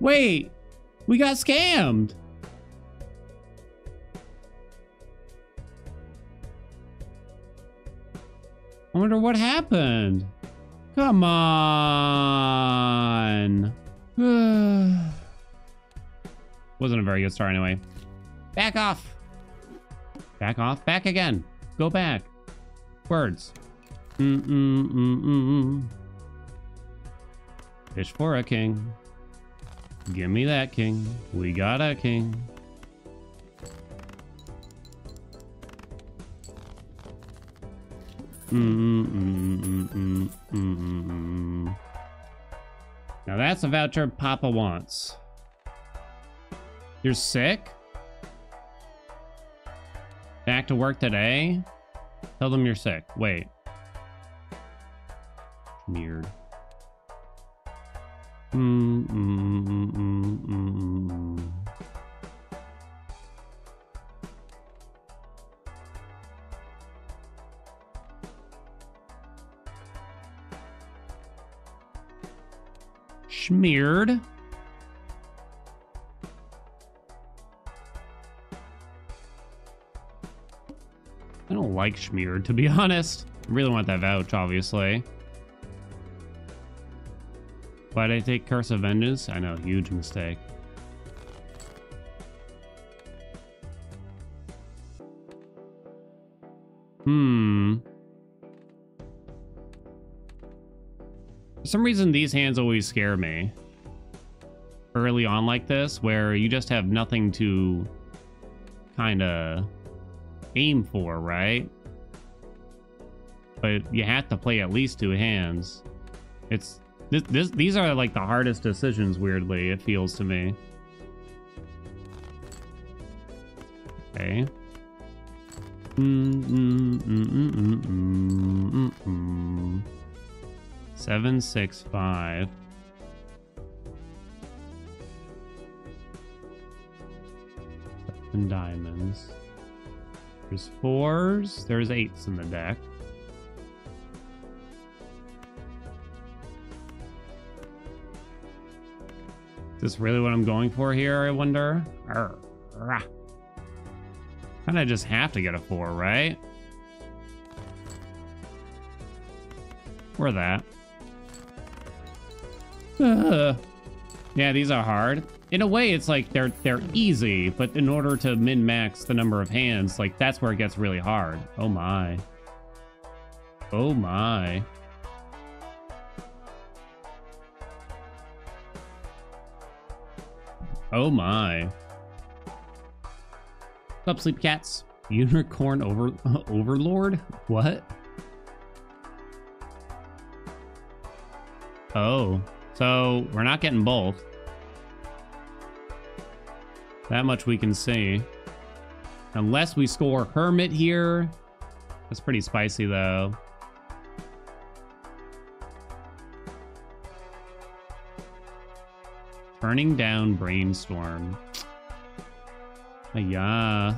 Wait, we got scammed. I wonder what happened. Come on. Wasn't a very good start anyway. Back off. Back off. Back again. Go back. Words. Mm-mm-mm-mm. Fish for a king. Give me that king. We got a king. Mm-mm-mm-mm-mm-mm. Now that's a voucher Papa wants. You're sick? Back to work today? Tell them you're sick. Wait. Weird. Smeared. I don't like smeared, to be honest. I really want that vouch, obviously. Why did I take Curse of Vengeance? I know, huge mistake. Hmm. For some reason, these hands always scare me. Early on like this, where you just have nothing to kind of aim for, right? But you have to play at least two hands. It's this, this these are like the hardest decisions weirdly it feels to me. Okay. Seven, six, five. Seven diamonds. There's fours. There's eights in the deck. This really what I'm going for here, I wonder? Kind of just have to get a four, right? Or that. Uh, yeah, these are hard. In a way, it's like they're they're easy, but in order to min-max the number of hands, like that's where it gets really hard. Oh my. Oh my. Oh my. Up, sleep cats? Unicorn over overlord? What? Oh, so we're not getting both. That much we can see. Unless we score Hermit here. That's pretty spicy, though. Turning down Brainstorm. Yeah.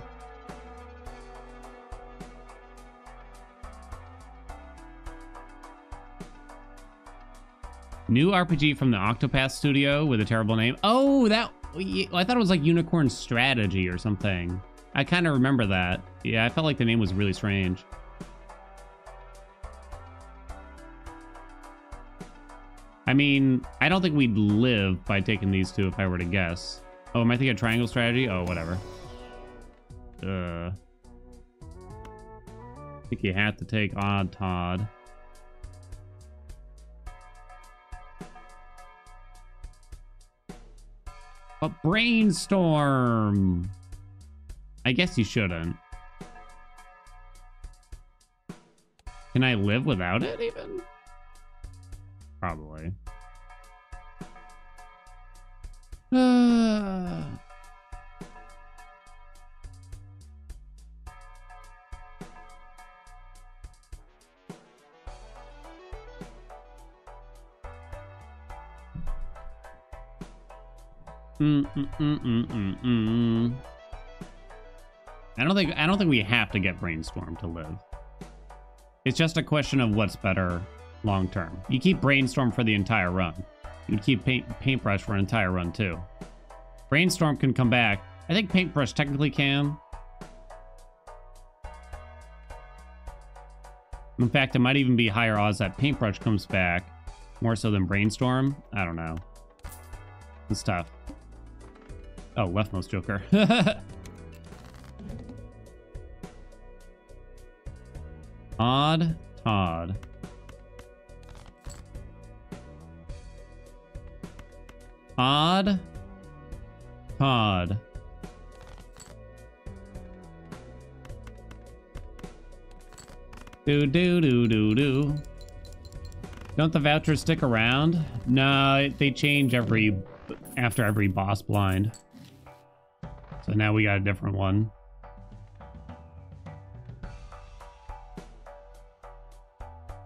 New RPG from the Octopath Studio with a terrible name. Oh, that... I thought it was like Unicorn Strategy or something. I kind of remember that. Yeah, I felt like the name was really strange. I mean, I don't think we'd live by taking these two if I were to guess. Oh, am I thinking a triangle strategy? Oh, whatever. Uh, I think you have to take Odd Todd. But brainstorm. I guess you shouldn't. Can I live without it even? Probably. Uh... Mm, mm, mm, I don't think I don't think we have to get brainstorm to live. It's just a question of what's better long term. You keep brainstorm for the entire run. You can keep paint, Paintbrush for an entire run, too. Brainstorm can come back. I think Paintbrush technically can. In fact, it might even be higher odds that Paintbrush comes back more so than Brainstorm. I don't know. It's tough. Oh, leftmost Joker. Odd Todd. Odd Todd. Do do do do do. Don't the vouchers stick around? No, they change every after every boss blind. So now we got a different one.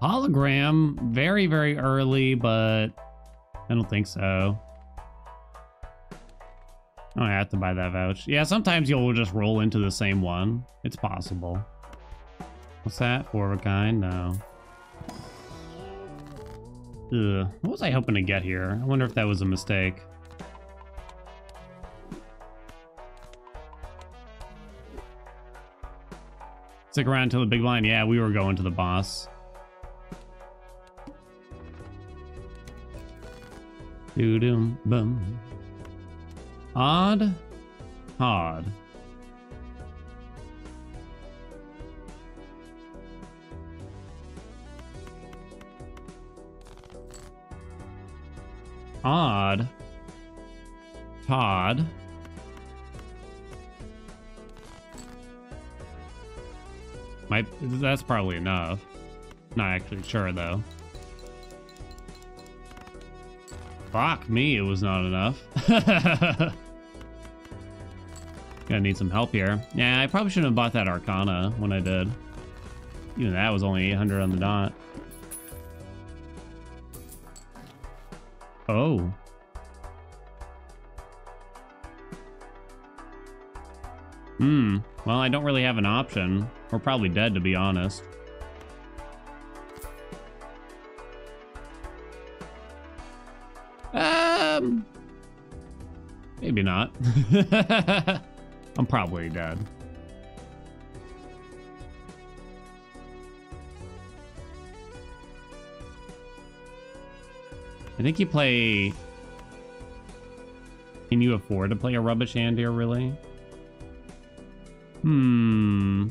Hologram, very, very early, but I don't think so. Oh, I have to buy that vouch. Yeah, sometimes you'll just roll into the same one. It's possible. What's that? Four of a kind? No. Ugh. What was I hoping to get here? I wonder if that was a mistake. Stick around until the big line. Yeah, we were going to the boss. Doo doom boom. Odd. Odd. Odd. Todd. Might, that's probably enough. Not actually sure, though. Fuck me, it was not enough. Gonna need some help here. Yeah, I probably shouldn't have bought that Arcana when I did. Even that was only 800 on the dot. Oh. Hmm. Well, I don't really have an option. We're probably dead, to be honest. Um... Maybe not. I'm probably dead. I think you play... Can you afford to play a rubbish hand here, really? Hmm.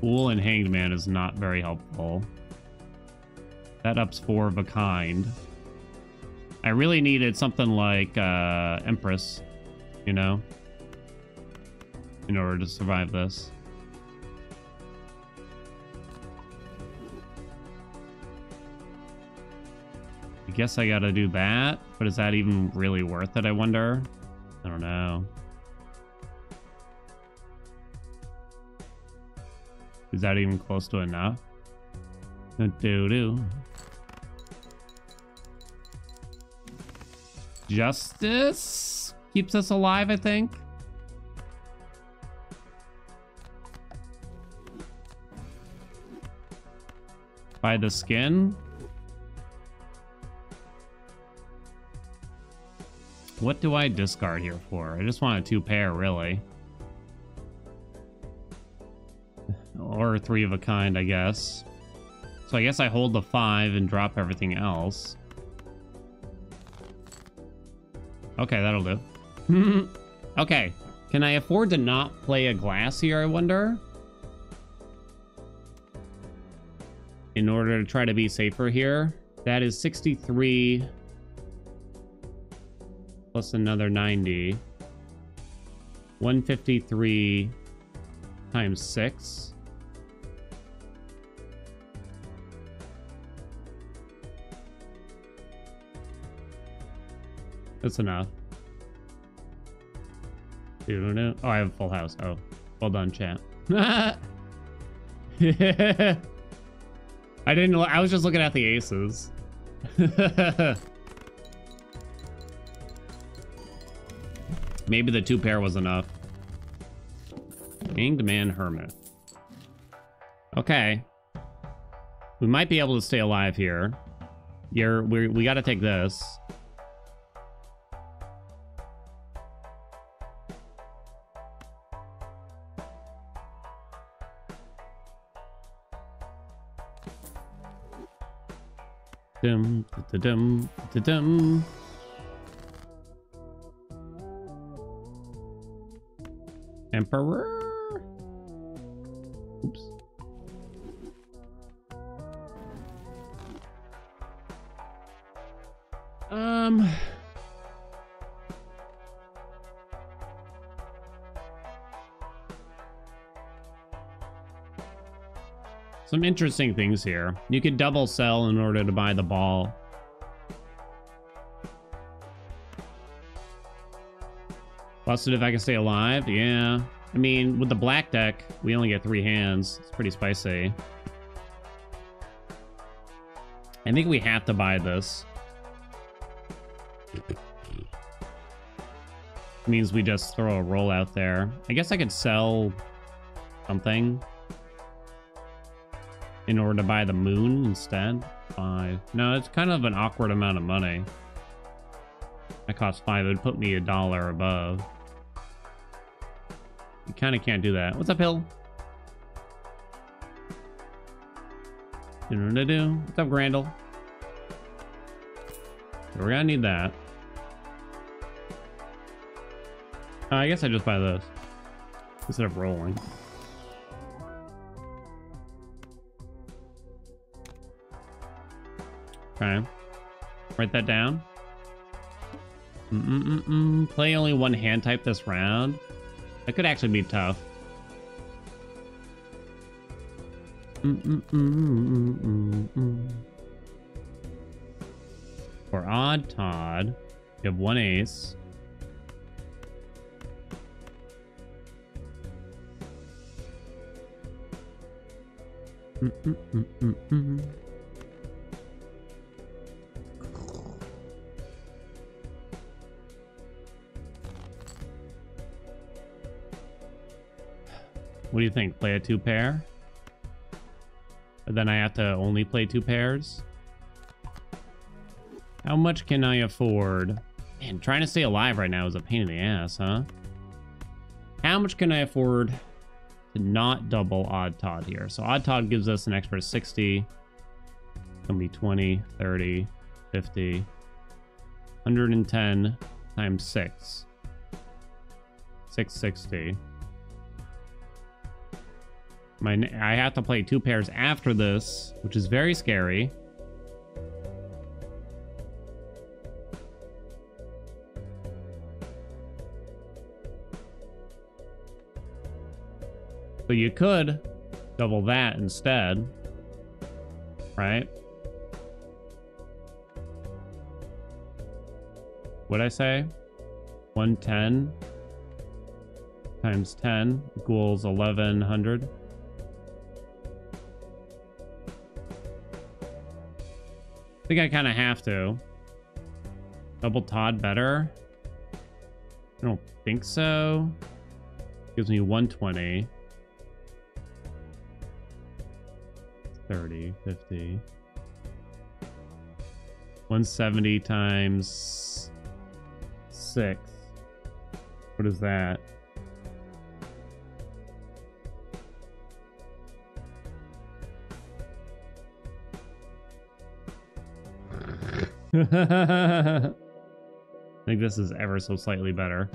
Fool and Hanged Man is not very helpful. That ups four of a kind. I really needed something like uh, Empress, you know, in order to survive this. I guess I gotta do that, but is that even really worth it, I wonder? I don't know. Is that even close to enough? Do do. Justice keeps us alive, I think. By the skin. What do I discard here for? I just want a two pair, really. Or three of a kind, I guess. So I guess I hold the five and drop everything else. Okay, that'll do. okay. Can I afford to not play a glass here, I wonder? In order to try to be safer here. That is 63 plus another 90. 153 times 6. That's enough. Oh, I have a full house. Oh, well done, chat. I didn't. I was just looking at the aces. Maybe the two pair was enough. Hanged Man Hermit. Okay. We might be able to stay alive here. You're we we got to take this. Dum da dum da dum. Emperor. Oops. Um. Some interesting things here. You could double sell in order to buy the ball. Busted if I can stay alive? Yeah. I mean, with the black deck, we only get three hands. It's pretty spicy. I think we have to buy this. means we just throw a roll out there. I guess I could sell something in order to buy the moon instead. Five. No, it's kind of an awkward amount of money. That costs five. It would put me a dollar above. You kind of can't do that. What's up, Hill? Do -do -do What's up, Grandel? We're gonna need that. Uh, I guess I just buy those instead of rolling. Okay. Write that down. Mm -mm -mm Play only one hand type this round. That could actually be tough. For Odd Todd, you have one ace. What do you think? Play a two pair? But then I have to only play two pairs? How much can I afford? Man, trying to stay alive right now is a pain in the ass, huh? How much can I afford to not double Odd Todd here? So Odd Todd gives us an extra 60. It's gonna be 20, 30, 50, 110 times 6. 660. My, I have to play two pairs after this, which is very scary. So you could double that instead, right? What I say? 110 times 10 equals 1100. Think I kind of have to. Double Todd better? I don't think so. Gives me 120. 30, 50. 170 times 6. What is that? I think this is ever so slightly better.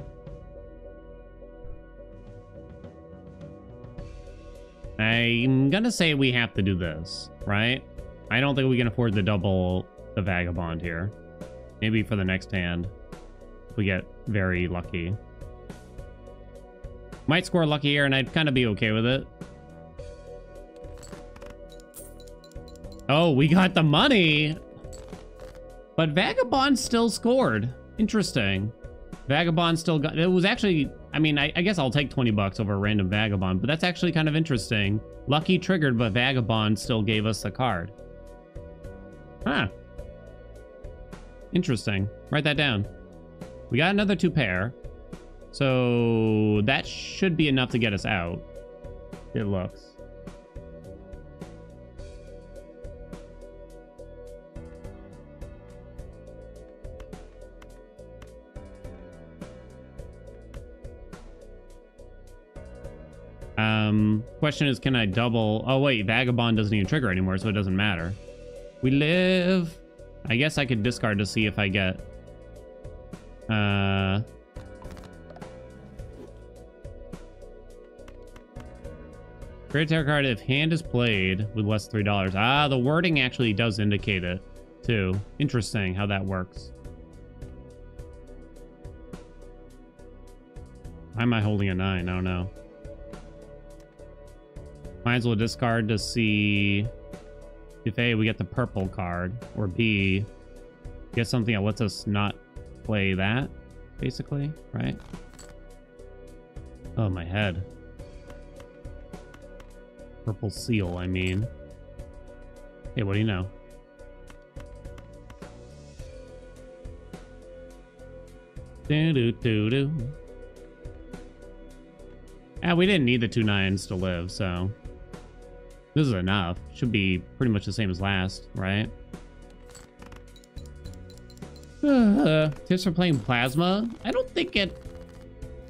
I'm gonna say we have to do this, right? I don't think we can afford to double the Vagabond here. Maybe for the next hand, if we get very lucky. Might score lucky here, and I'd kind of be okay with it. Oh, we got the money! But Vagabond still scored. Interesting. Vagabond still got... It was actually... I mean, I, I guess I'll take 20 bucks over a random Vagabond, but that's actually kind of interesting. Lucky triggered, but Vagabond still gave us the card. Huh. Interesting. Write that down. We got another two pair. So that should be enough to get us out. It looks. Um, question is, can I double? Oh wait, Vagabond doesn't even trigger anymore, so it doesn't matter. We live. I guess I could discard to see if I get. Uh. Great tarot card if hand is played with less than three dollars. Ah, the wording actually does indicate it too. Interesting how that works. Why am I holding a nine? I don't know. Might as well discard to see if A, we get the purple card, or B, get something that lets us not play that, basically, right? Oh, my head. Purple seal, I mean. Hey, what do you know? Do do do do. Ah, we didn't need the two nines to live, so this is enough. Should be pretty much the same as last, right? Uh, tips for playing Plasma? I don't think it...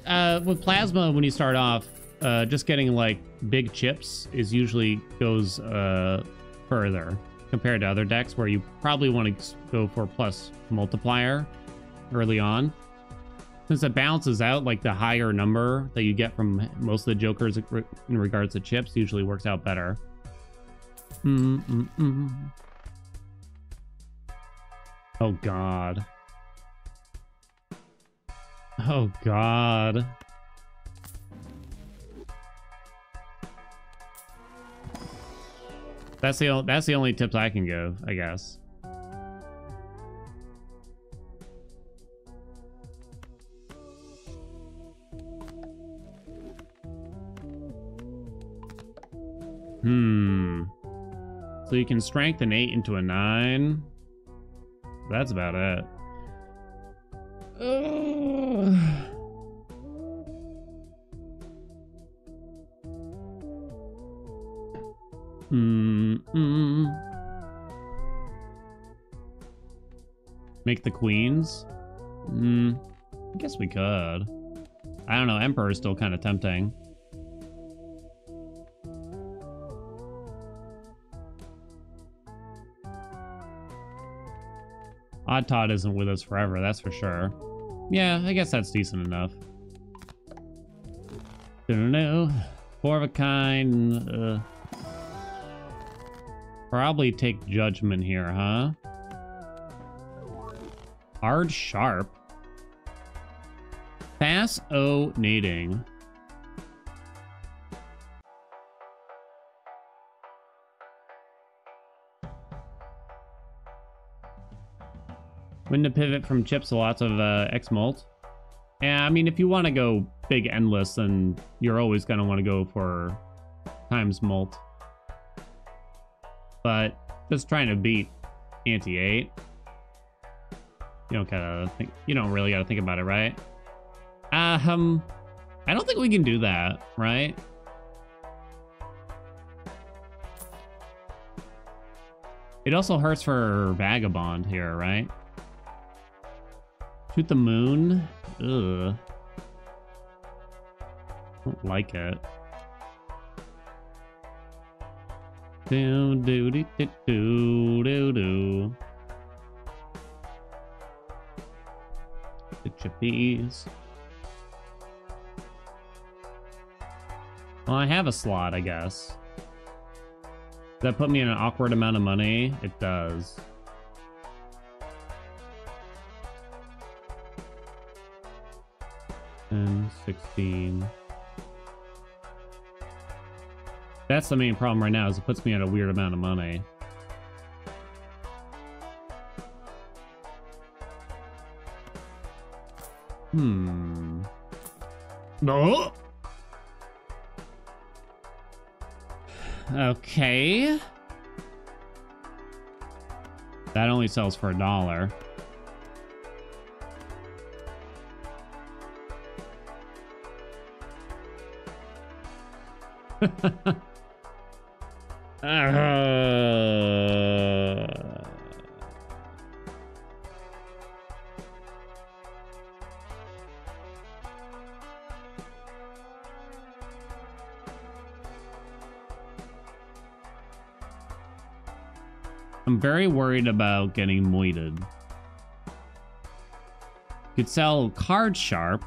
Uh, with Plasma, when you start off, uh, just getting, like, big chips is usually goes uh, further compared to other decks where you probably want to go for plus multiplier early on. Since it balances out, like, the higher number that you get from most of the jokers in regards to chips usually works out better. Mm -mm -mm. Oh god. Oh god. That's the that's the only tips I can give, I guess. Hmm. So you can strengthen 8 into a 9. That's about it. Hmm. -mm. Make the queens? Hmm. I guess we could. I don't know. Emperor is still kind of tempting. Odd Todd isn't with us forever, that's for sure. Yeah, I guess that's decent enough. Don't know. Four of a kind. Uh, probably take judgment here, huh? Hard sharp. Fast O nading. When to pivot from chips lots of uh, X-Mult. Yeah, I mean, if you want to go big endless, then you're always going to want to go for times mult. But just trying to beat ante-8. You don't gotta think, you don't really gotta think about it, right? Um, I don't think we can do that, right? It also hurts for Vagabond here, right? Shoot the moon? Ugh. Don't like it. Do do do do do do. The chippies. Well, I have a slot, I guess. Does that put me in an awkward amount of money? It does. 10, 16. That's the main problem right now is it puts me at a weird amount of money. Hmm. No. Okay. That only sells for a dollar. uh... I'm very worried about getting moited. Could sell card sharp.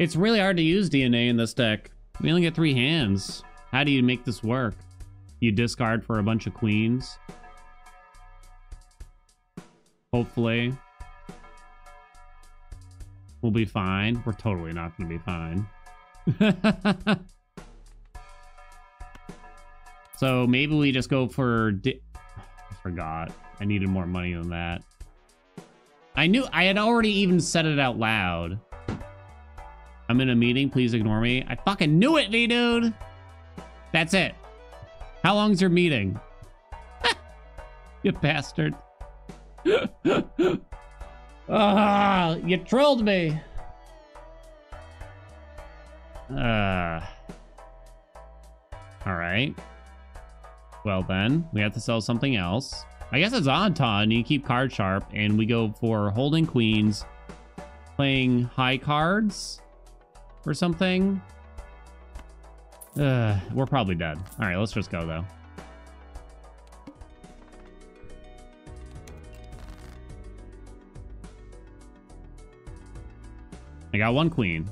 It's really hard to use DNA in this deck. We only get three hands. How do you make this work? You discard for a bunch of queens. Hopefully. We'll be fine. We're totally not going to be fine. so maybe we just go for... I forgot. I needed more money than that. I knew... I had already even said it out loud. I'm in a meeting. Please ignore me. I fucking knew it, V-Dude. That's it. How long's your meeting? you bastard. Ah, you trolled me. Uh. All right. Well then, we have to sell something else. I guess it's Todd. You keep card sharp, and we go for holding queens, playing high cards or something. Uh, we're probably dead. All right, let's just go though. I got one queen.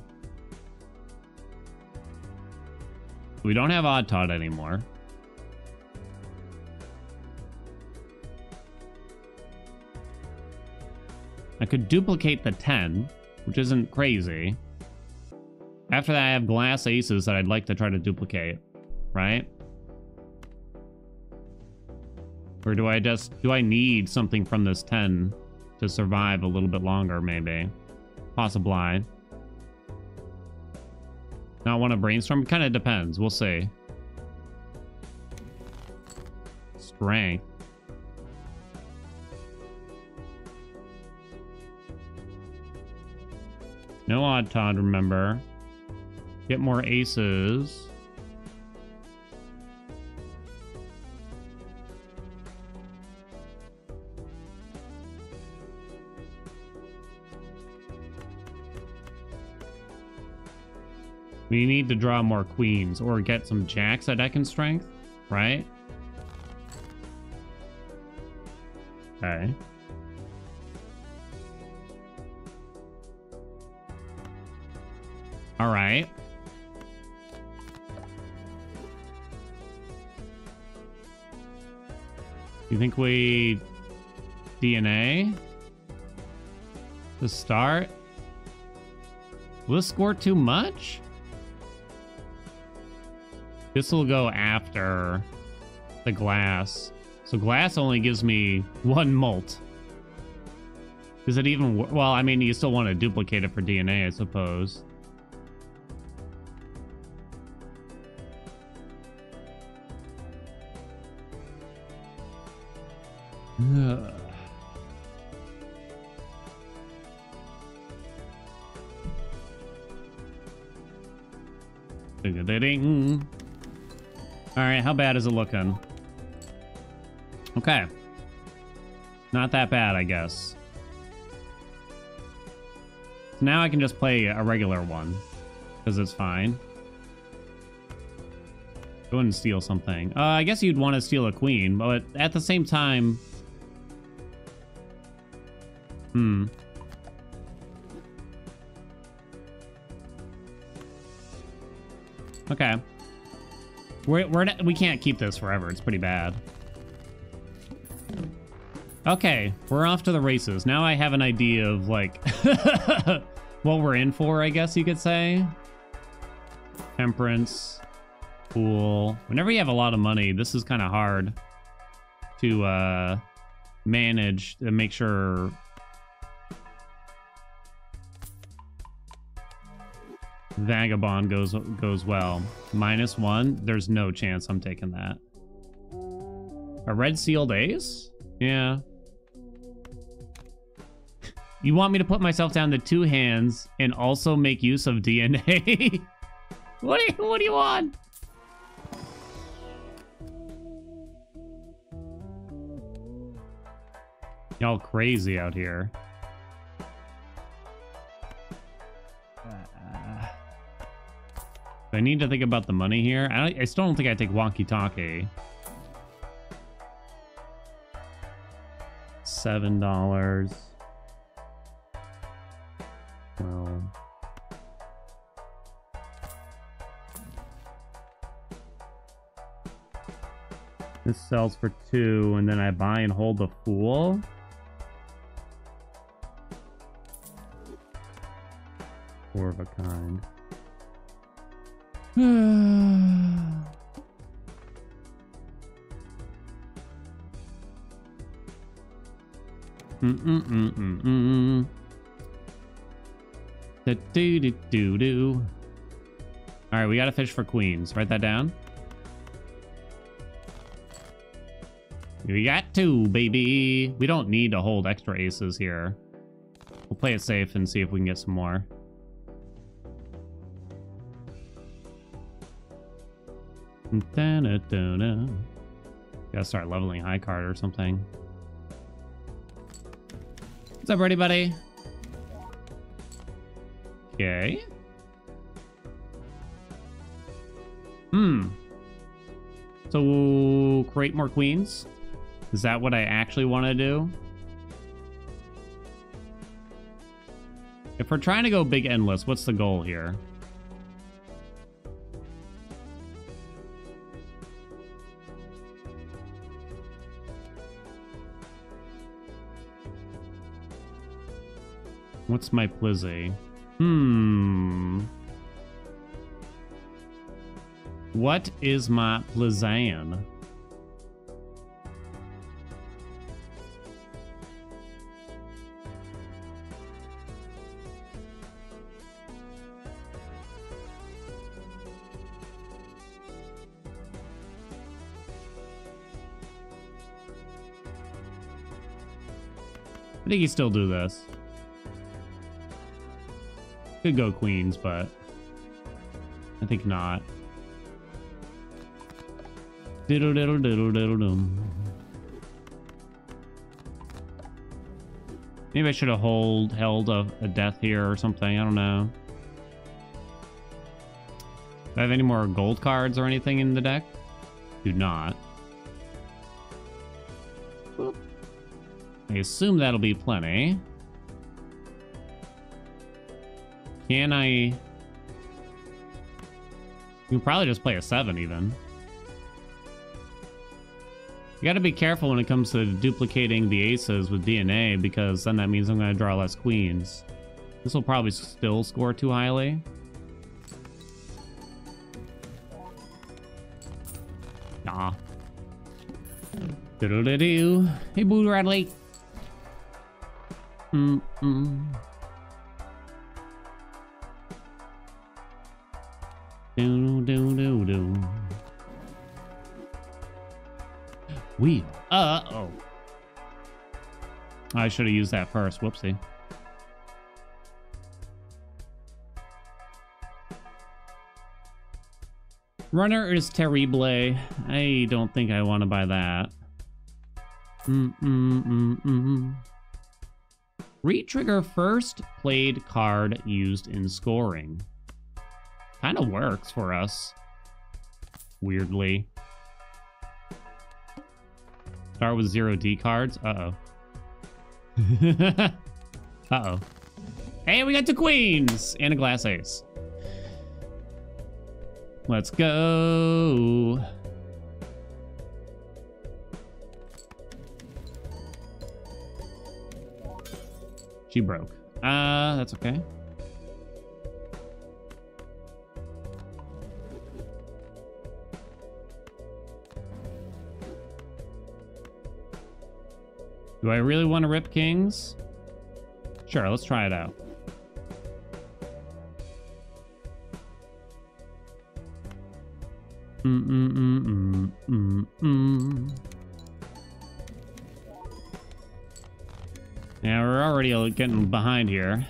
We don't have Odd Todd anymore. I could duplicate the 10, which isn't crazy. After that, I have glass aces that I'd like to try to duplicate, right? Or do I just, do I need something from this 10 to survive a little bit longer, maybe? Possibly. Not want to brainstorm? Kind of depends. We'll see. Strength. No odd Todd, remember. Get more aces. We need to draw more queens or get some jacks at deck strength, right? Okay. All right. You think we DNA to start? Will this score too much? This will go after the glass. So glass only gives me one mult. Is it even... Well, I mean, you still want to duplicate it for DNA, I suppose. Ding. All right, how bad is it looking? Okay. Not that bad, I guess. So now I can just play a regular one, because it's fine. Go and steal something. Uh, I guess you'd want to steal a queen, but at the same time... Hmm. Okay. We're, we're we can't keep this forever. It's pretty bad. Okay, we're off to the races. Now I have an idea of, like, what we're in for, I guess you could say. Temperance. Pool. Whenever you have a lot of money, this is kind of hard to uh, manage to make sure Vagabond goes goes well. Minus one. There's no chance I'm taking that. A red sealed ace? Yeah. You want me to put myself down to two hands and also make use of DNA? what do you what do you want? Y'all crazy out here. I need to think about the money here. I, I still don't think I take walkie-talkie. Seven dollars. Well. This sells for two, and then I buy and hold the fool. Four of a kind. Mm-mm-mm-mm-mm. Do do do do do. All right, we got to fish for queens. Write that down. We got two, baby. We don't need to hold extra aces here. We'll play it safe and see if we can get some more. Da -da -da. Gotta start leveling high card or something. What's up, buddy? Okay. Hmm. So, create more queens? Is that what I actually want to do? If we're trying to go big endless, what's the goal here? What's my Plizzy? Hmm. What is my Plizan? I think you still do this. Could go queens, but I think not. Diddle diddle diddle diddle dum. Maybe I should have hold held a, a death here or something. I don't know. Do I have any more gold cards or anything in the deck? Do not. I assume that'll be plenty. Can I... You can probably just play a 7 even. You gotta be careful when it comes to duplicating the aces with DNA because then that means I'm gonna draw less queens. This will probably still score too highly. Nah. Do-do-do-do. Hey, Boo Radley. Mm Should have used that first. Whoopsie. Runner is terrible. I don't think I want to buy that. -mm -mm, mm. Retrigger first played card used in scoring. Kind of works for us. Weirdly. Start with zero D cards. Uh-oh. Uh-oh. Hey, we got two queens and a glass ace. Let's go. She broke. Uh, that's okay. Do I really want to rip kings? Sure, let's try it out. Mm -mm -mm -mm -mm -mm. Yeah, we're already getting behind here.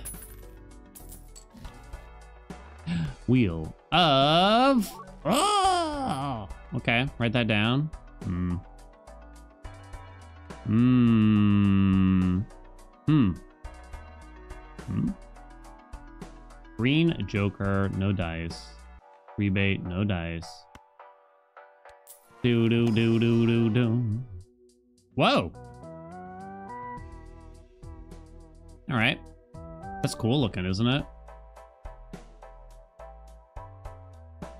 Wheel of... Oh! Okay, write that down. Hmm. Hmm. Hmm. Green Joker, no dice. Rebate, no dice. Do do do do do do. Whoa! Alright. That's cool looking, isn't it?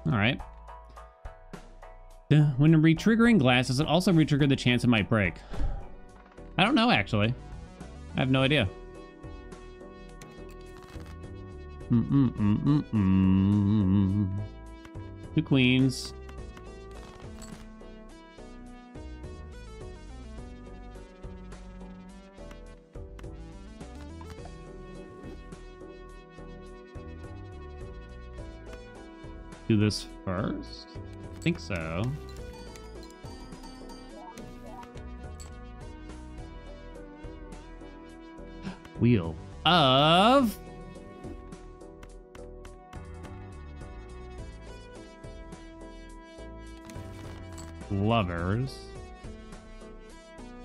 Alright. When re-triggering glass, does it also re-trigger the chance it might break? I don't know, actually. I have no idea. Mm -mm -mm Two queens. Do this first? I think so. Wheel of lovers.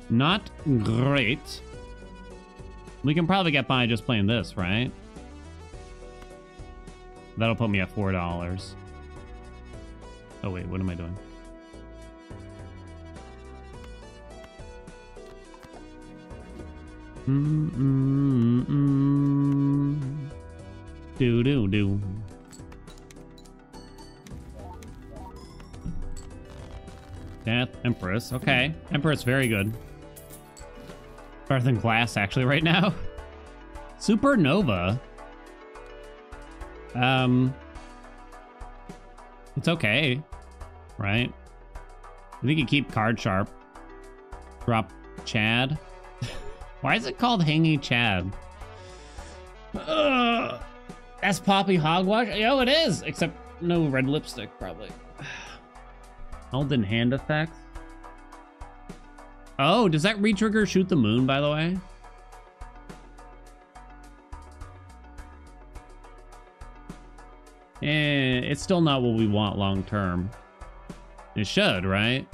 Not great. We can probably get by just playing this, right? That'll put me at $4. Oh, wait, what am I doing? Do do do. Death, Empress. Okay. Empress, very good. Better than Glass, actually, right now. Supernova. Um... It's okay. Right? I think you keep card sharp. Drop Chad. Why is it called Hanging Chad? Ugh. That's Poppy Hogwash? Yo, it is! Except no red lipstick, probably. Held in hand effects. Oh, does that retrigger shoot the moon, by the way? Eh, it's still not what we want long term. It should, right?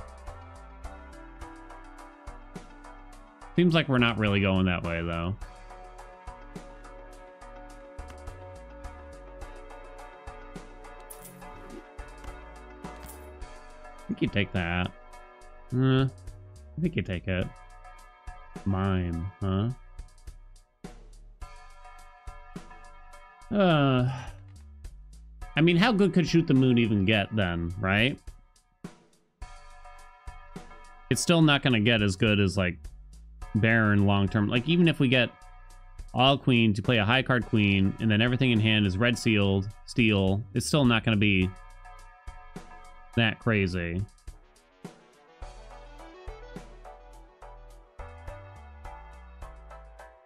Seems like we're not really going that way, though. I think you take that. Uh, I think you take it. Mime, huh? Uh, I mean, how good could Shoot the Moon even get then, right? It's still not going to get as good as, like, Baron long-term. Like, even if we get all queen to play a high card queen, and then everything in hand is red sealed, steel, it's still not going to be that crazy.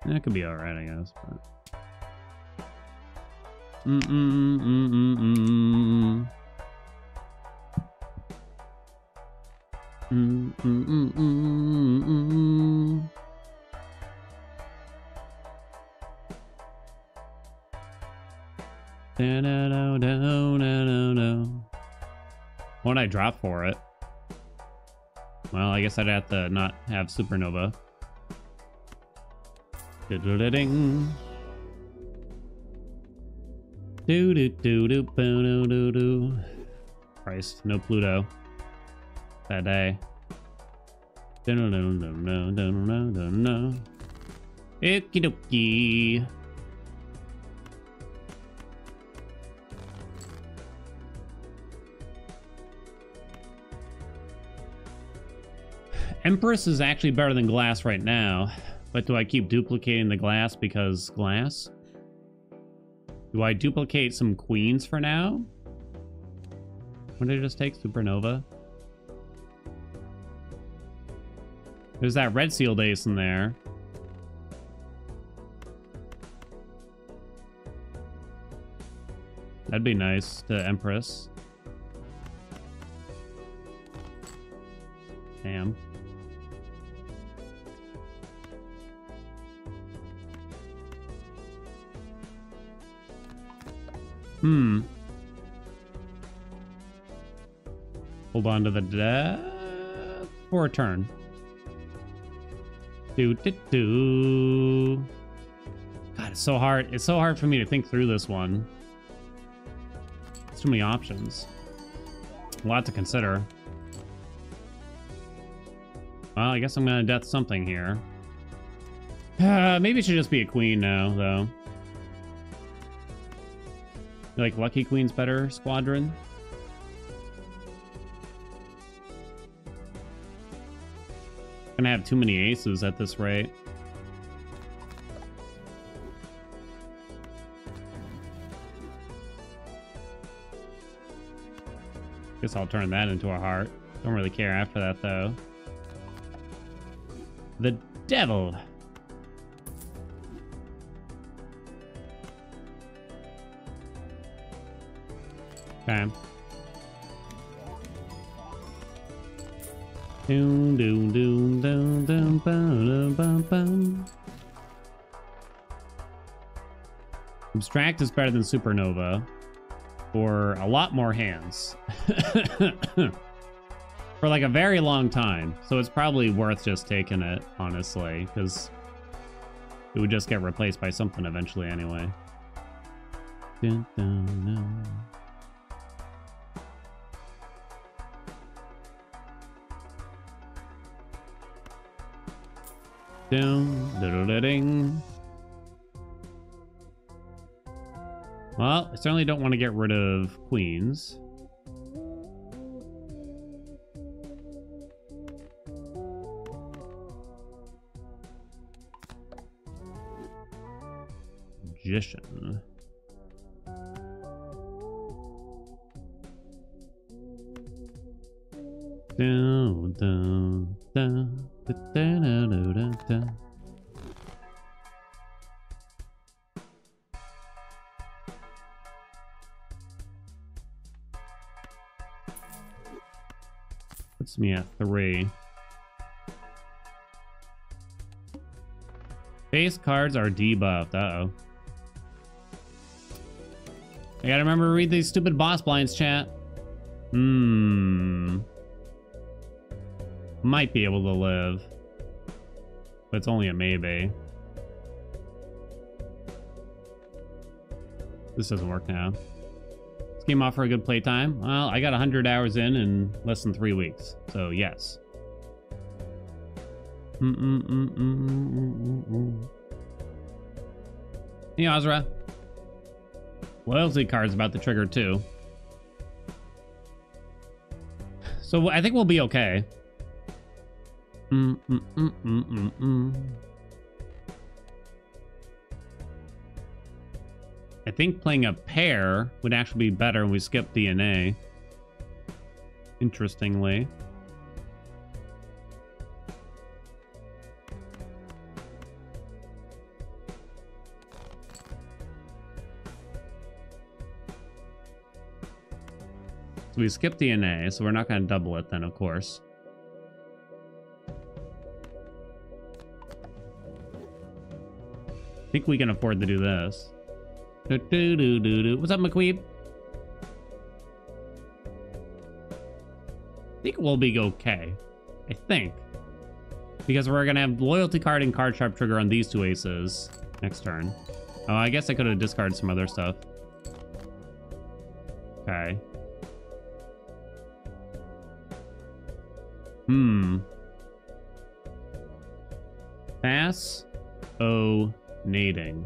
That could be alright, I guess, but... Mm -mm -mm -mm -mm. Mm -mm -mm -mm -mm. Da da da da. I drop for it? Well, I guess I'd have to not have Supernova. Do do do ding. Do do do do do do do. Christ, no Pluto. That day. Okie dokie. Empress is actually better than glass right now, but do I keep duplicating the glass because glass? Do I duplicate some queens for now? What did I just take? Supernova? There's that red sealed ace in there. That'd be nice to Empress. Damn. Hmm. Hold on to the death for a turn. Do do do. God, it's so hard. It's so hard for me to think through this one. There's too many options. A lot to consider. Well, I guess I'm gonna death something here. Uh, maybe it should just be a queen now, though. You like Lucky Queen's better, Squadron? Have too many aces at this rate. Guess I'll turn that into a heart. Don't really care after that, though. The devil. Okay. Abstract is better than Supernova for a lot more hands. for like a very long time. So it's probably worth just taking it, honestly, because it would just get replaced by something eventually anyway. Dun, dun, dun. Down, ding. Well, I certainly don't want to get rid of queens. Magician. Down, down, down, Puts me at three. Base cards are debuffed. Uh oh. I gotta remember to read these stupid boss blinds, chat. Hmm. Might be able to live. But it's only a maybe. This doesn't work now. This game offer a good playtime? Well, I got 100 hours in in less than three weeks. So, yes. Mm -mm -mm. Hey, Azra. Loyalty card's about to trigger, too. So, I think we'll be okay. Mm, mm, mm. I think playing a pair would actually be better when we skip DNA. Interestingly. So we skip DNA, so we're not going to double it then, of course. Think we can afford to do this. Do, do, do, do, do. What's up, McQueeb? I think we'll be okay. I think. Because we're going to have loyalty card and card sharp trigger on these two aces next turn. Oh, I guess I could have discarded some other stuff. Okay. Hmm. Pass. Oh nading.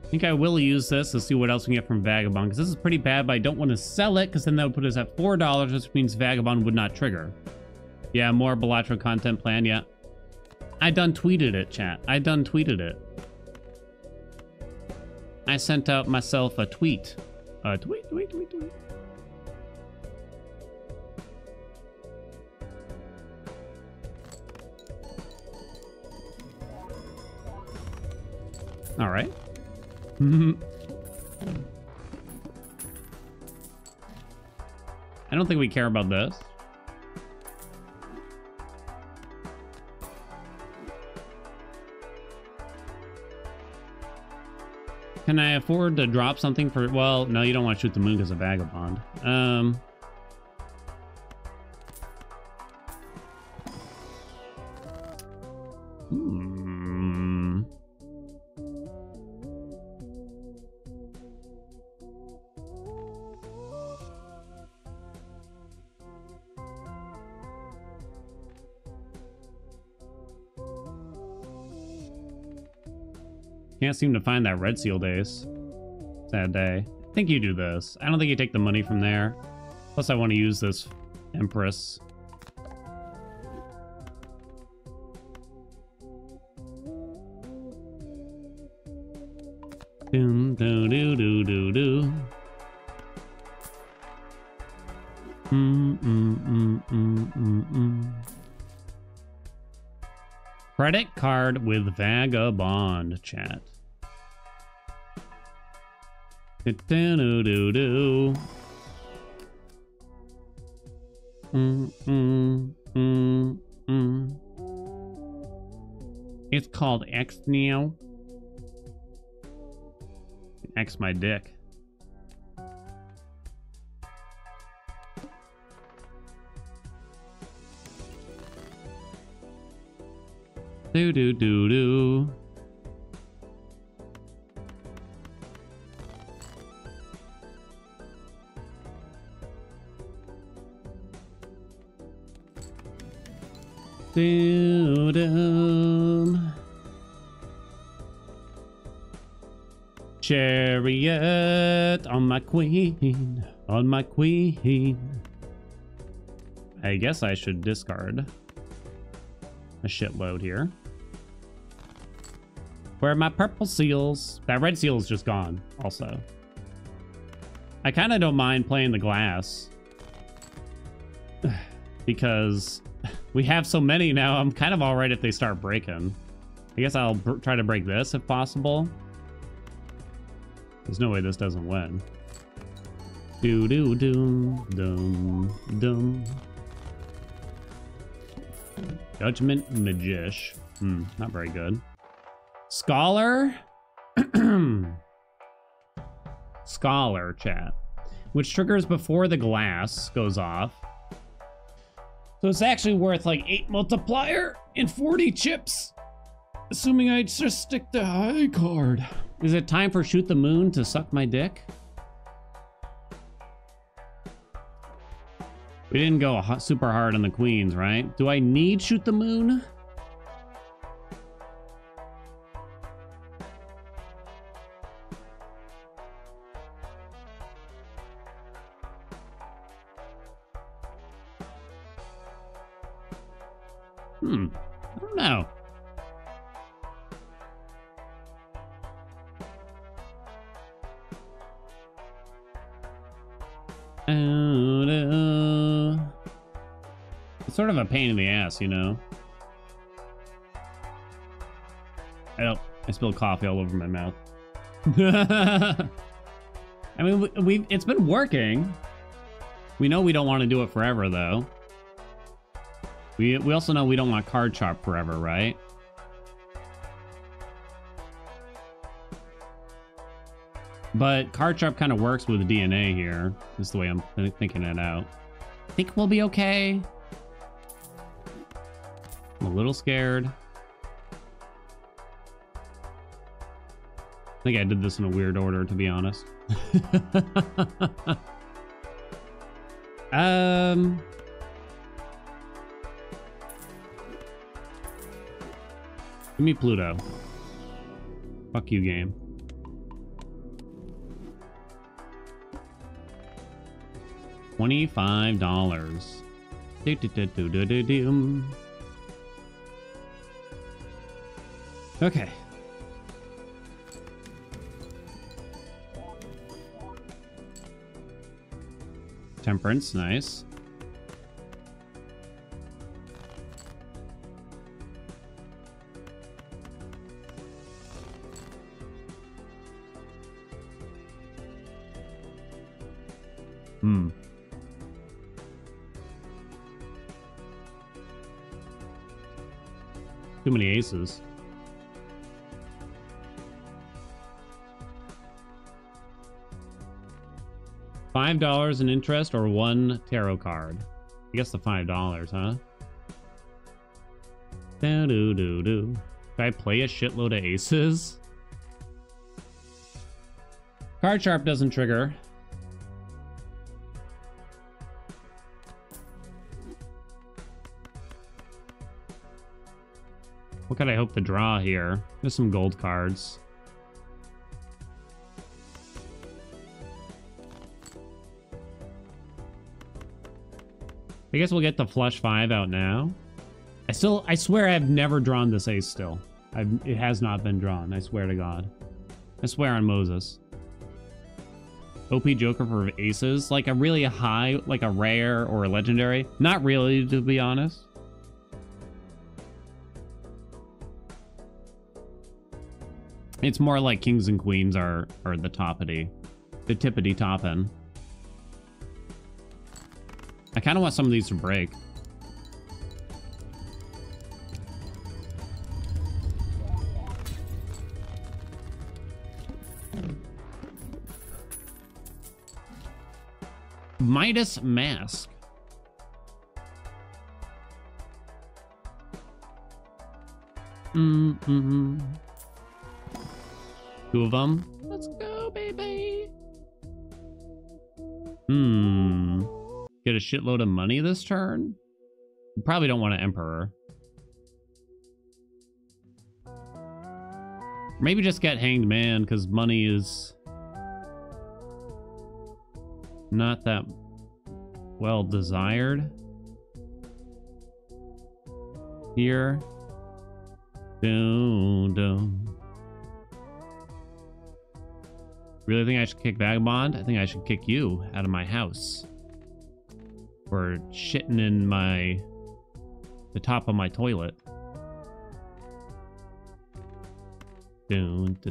I think I will use this to see what else we can get from Vagabond, because this is pretty bad, but I don't want to sell it, because then that would put us at $4, which means Vagabond would not trigger. Yeah, more Balatro content plan, yeah. I done tweeted it, chat. I done tweeted it. I sent out myself a tweet. A tweet, tweet, tweet, tweet. All right. I don't think we care about this. Can I afford to drop something for... Well, no, you don't want to shoot the moon because of Vagabond. Um... seem to find that red seal days. Sad day. I think you do this. I don't think you take the money from there. Plus, I want to use this Empress. Doom, do, do, do, do, do. Mm, mm, mm, mm, mm, mm. Credit card with Vagabond chat. Do, do, do. It's called X Neo. X my dick. Do do do do. Do do. Chariot on my queen, on my queen. I guess I should discard a shitload here. Where are my purple seals? That red seal is just gone, also. I kind of don't mind playing the glass. because we have so many now, I'm kind of alright if they start breaking. I guess I'll try to break this if possible. There's no way this doesn't win. Do do do dum dum. Judgment Magish. Hmm, not very good. Scholar? Scholar chat. Which triggers before the glass goes off. So it's actually worth like 8 multiplier and 40 chips. Assuming I just stick the high card. Is it time for Shoot the Moon to suck my dick? We didn't go super hard on the queens, right? Do I need Shoot the Moon? Hmm. I don't know. It's sort of a pain in the ass, you know? I don't. I spilled coffee all over my mouth. I mean, we, we it's been working. We know we don't want to do it forever, though. We, we also know we don't want card sharp forever, right? But card sharp kind of works with DNA here. here. Is the way I'm th thinking it out. I think we'll be okay. I'm a little scared. I think I did this in a weird order, to be honest. um... Give me Pluto. Fuck you, game. Twenty-five dollars. Do do do do do do do. Okay. Temperance, nice. Too many aces. Five dollars in interest or one tarot card. I guess the five dollars, huh? Do do do do. Should I play a shitload of aces? Card sharp doesn't trigger. Could I hope to draw here? There's some gold cards. I guess we'll get the flush five out now. I still, I swear I've never drawn this ace still. I've, it has not been drawn, I swear to God. I swear on Moses. OP Joker for aces, like a really high, like a rare or a legendary. Not really, to be honest. It's more like kings and queens are are the toppity, the tippity toppin. I kind of want some of these to break. Midas Mask. Mm -hmm. Two of them. Let's go, baby. Hmm. Get a shitload of money this turn? You probably don't want an Emperor. Maybe just get Hanged Man, because money is not that well desired. Here. Doom, doom. Really think I should kick Vagabond? I think I should kick you out of my house. For shitting in my... the top of my toilet. Da da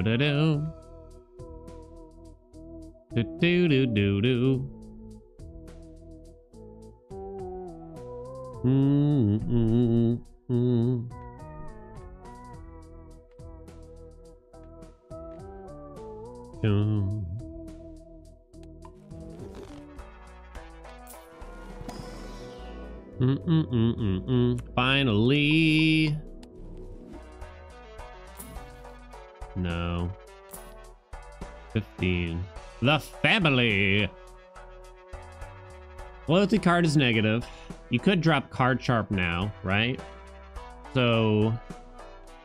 da da. Do do do do do. Mm mm mm. Mm mm mm mm. Finally. No. 15. The family. Loyalty card is negative. You could drop card sharp now, right? So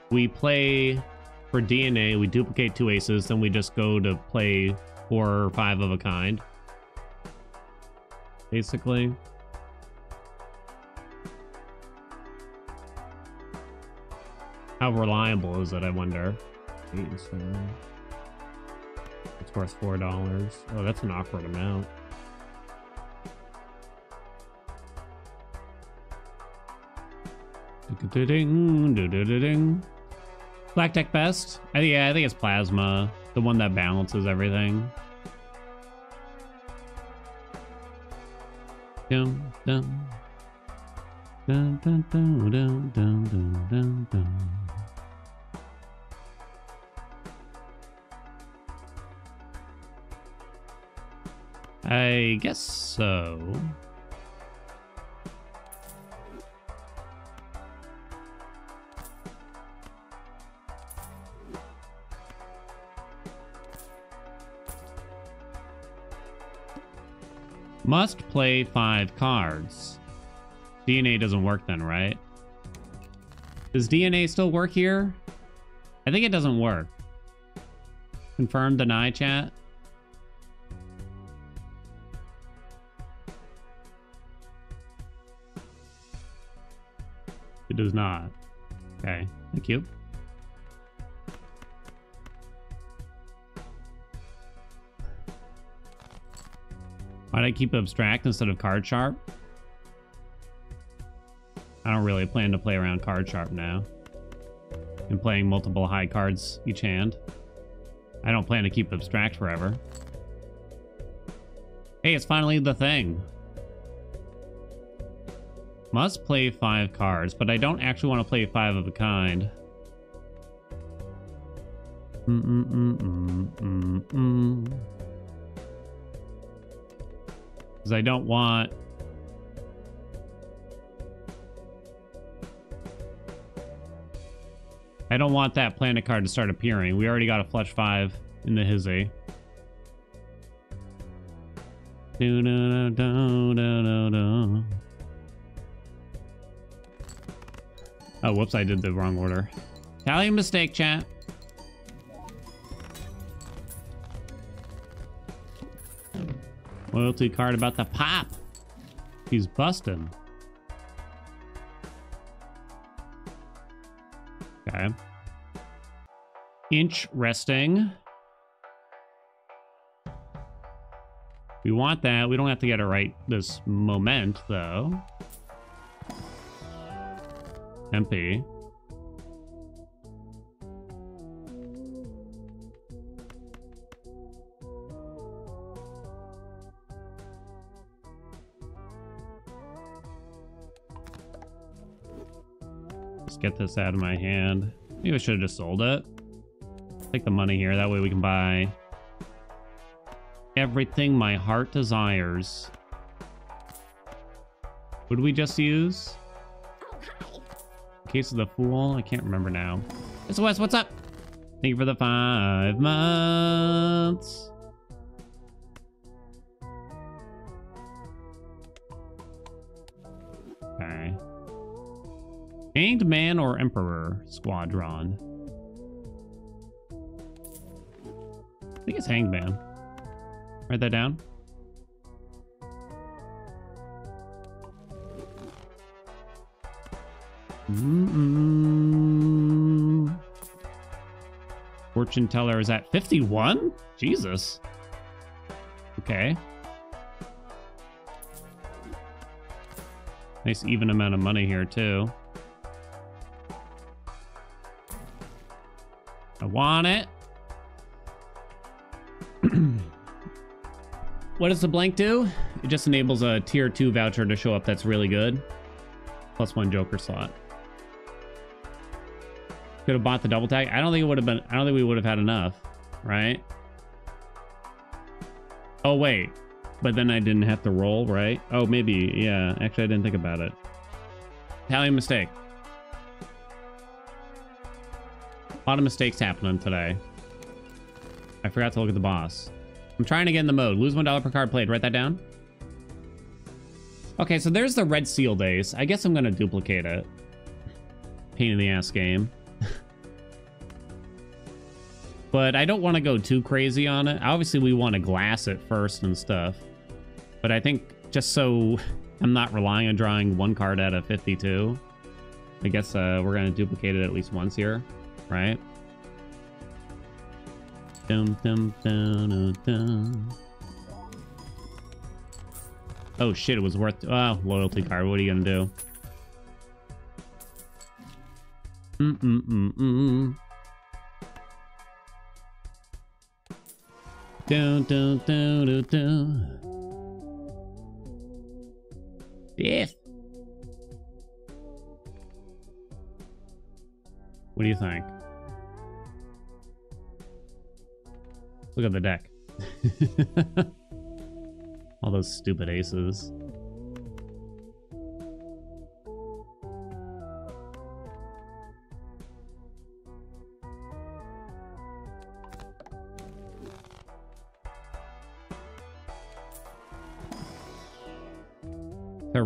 we play for DNA, we duplicate two aces, then we just go to play four or five of a kind. Basically. How reliable is it, I wonder? It's worth four dollars. Oh, that's an awkward amount. Black deck best? I, yeah, I think it's plasma, the one that balances everything. Dun, dun, dun, dun, dun, dun, dun, dun. I guess so. Must play five cards. DNA doesn't work then, right? Does DNA still work here? I think it doesn't work. Confirm, deny, chat. It does not. Okay, thank you. Why'd I keep abstract instead of card sharp? I don't really plan to play around card sharp now. I'm playing multiple high cards each hand. I don't plan to keep abstract forever. Hey, it's finally the thing. Must play five cards, but I don't actually want to play five of a kind. -mm, mm, mm Because I don't want... I don't want that planet card to start appearing. We already got a flush 5 in the hizzy. Oh, whoops, I did the wrong order. Tally mistake, chat. Loyalty card about the pop. He's busting. Okay. Inch resting. We want that. We don't have to get it right this moment, though. MP. Get this out of my hand. Maybe I should have just sold it. Take the money here. That way we can buy everything my heart desires. Would we just use? Oh, Case of the Fool? I can't remember now. Mr. West, what's up? Thank you for the five months. Hanged Man or Emperor Squadron? I think it's Hanged Man. Write that down. Mm -mm. Fortune teller is at 51? Jesus. Okay. Nice even amount of money here, too. Want it. what does the blank do? It just enables a tier 2 voucher to show up that's really good. Plus one joker slot. Could have bought the double tag. I don't think it would have been. I don't think we would have had enough, right? Oh wait, but then I didn't have to roll, right? Oh, maybe. Yeah. Actually, I didn't think about it. Italian mistake. A lot of mistakes happening today. I forgot to look at the boss. I'm trying to get in the mode. Lose one dollar per card played. Write that down. Okay, so there's the red seal days. I guess I'm gonna duplicate it. Pain in the ass game but I don't want to go too crazy on it. Obviously, we want to glass it first and stuff, but I think just so I'm not relying on drawing one card out of 52, I guess uh, we're going to duplicate it at least once here, right? Dum, dum, dum, dum, Oh shit, it was worth... Oh, loyalty card. What are you to do? Mm-mm-mm-mm. Do, do, do, do, do. Yes. What do you think? Look at the deck. All those stupid aces.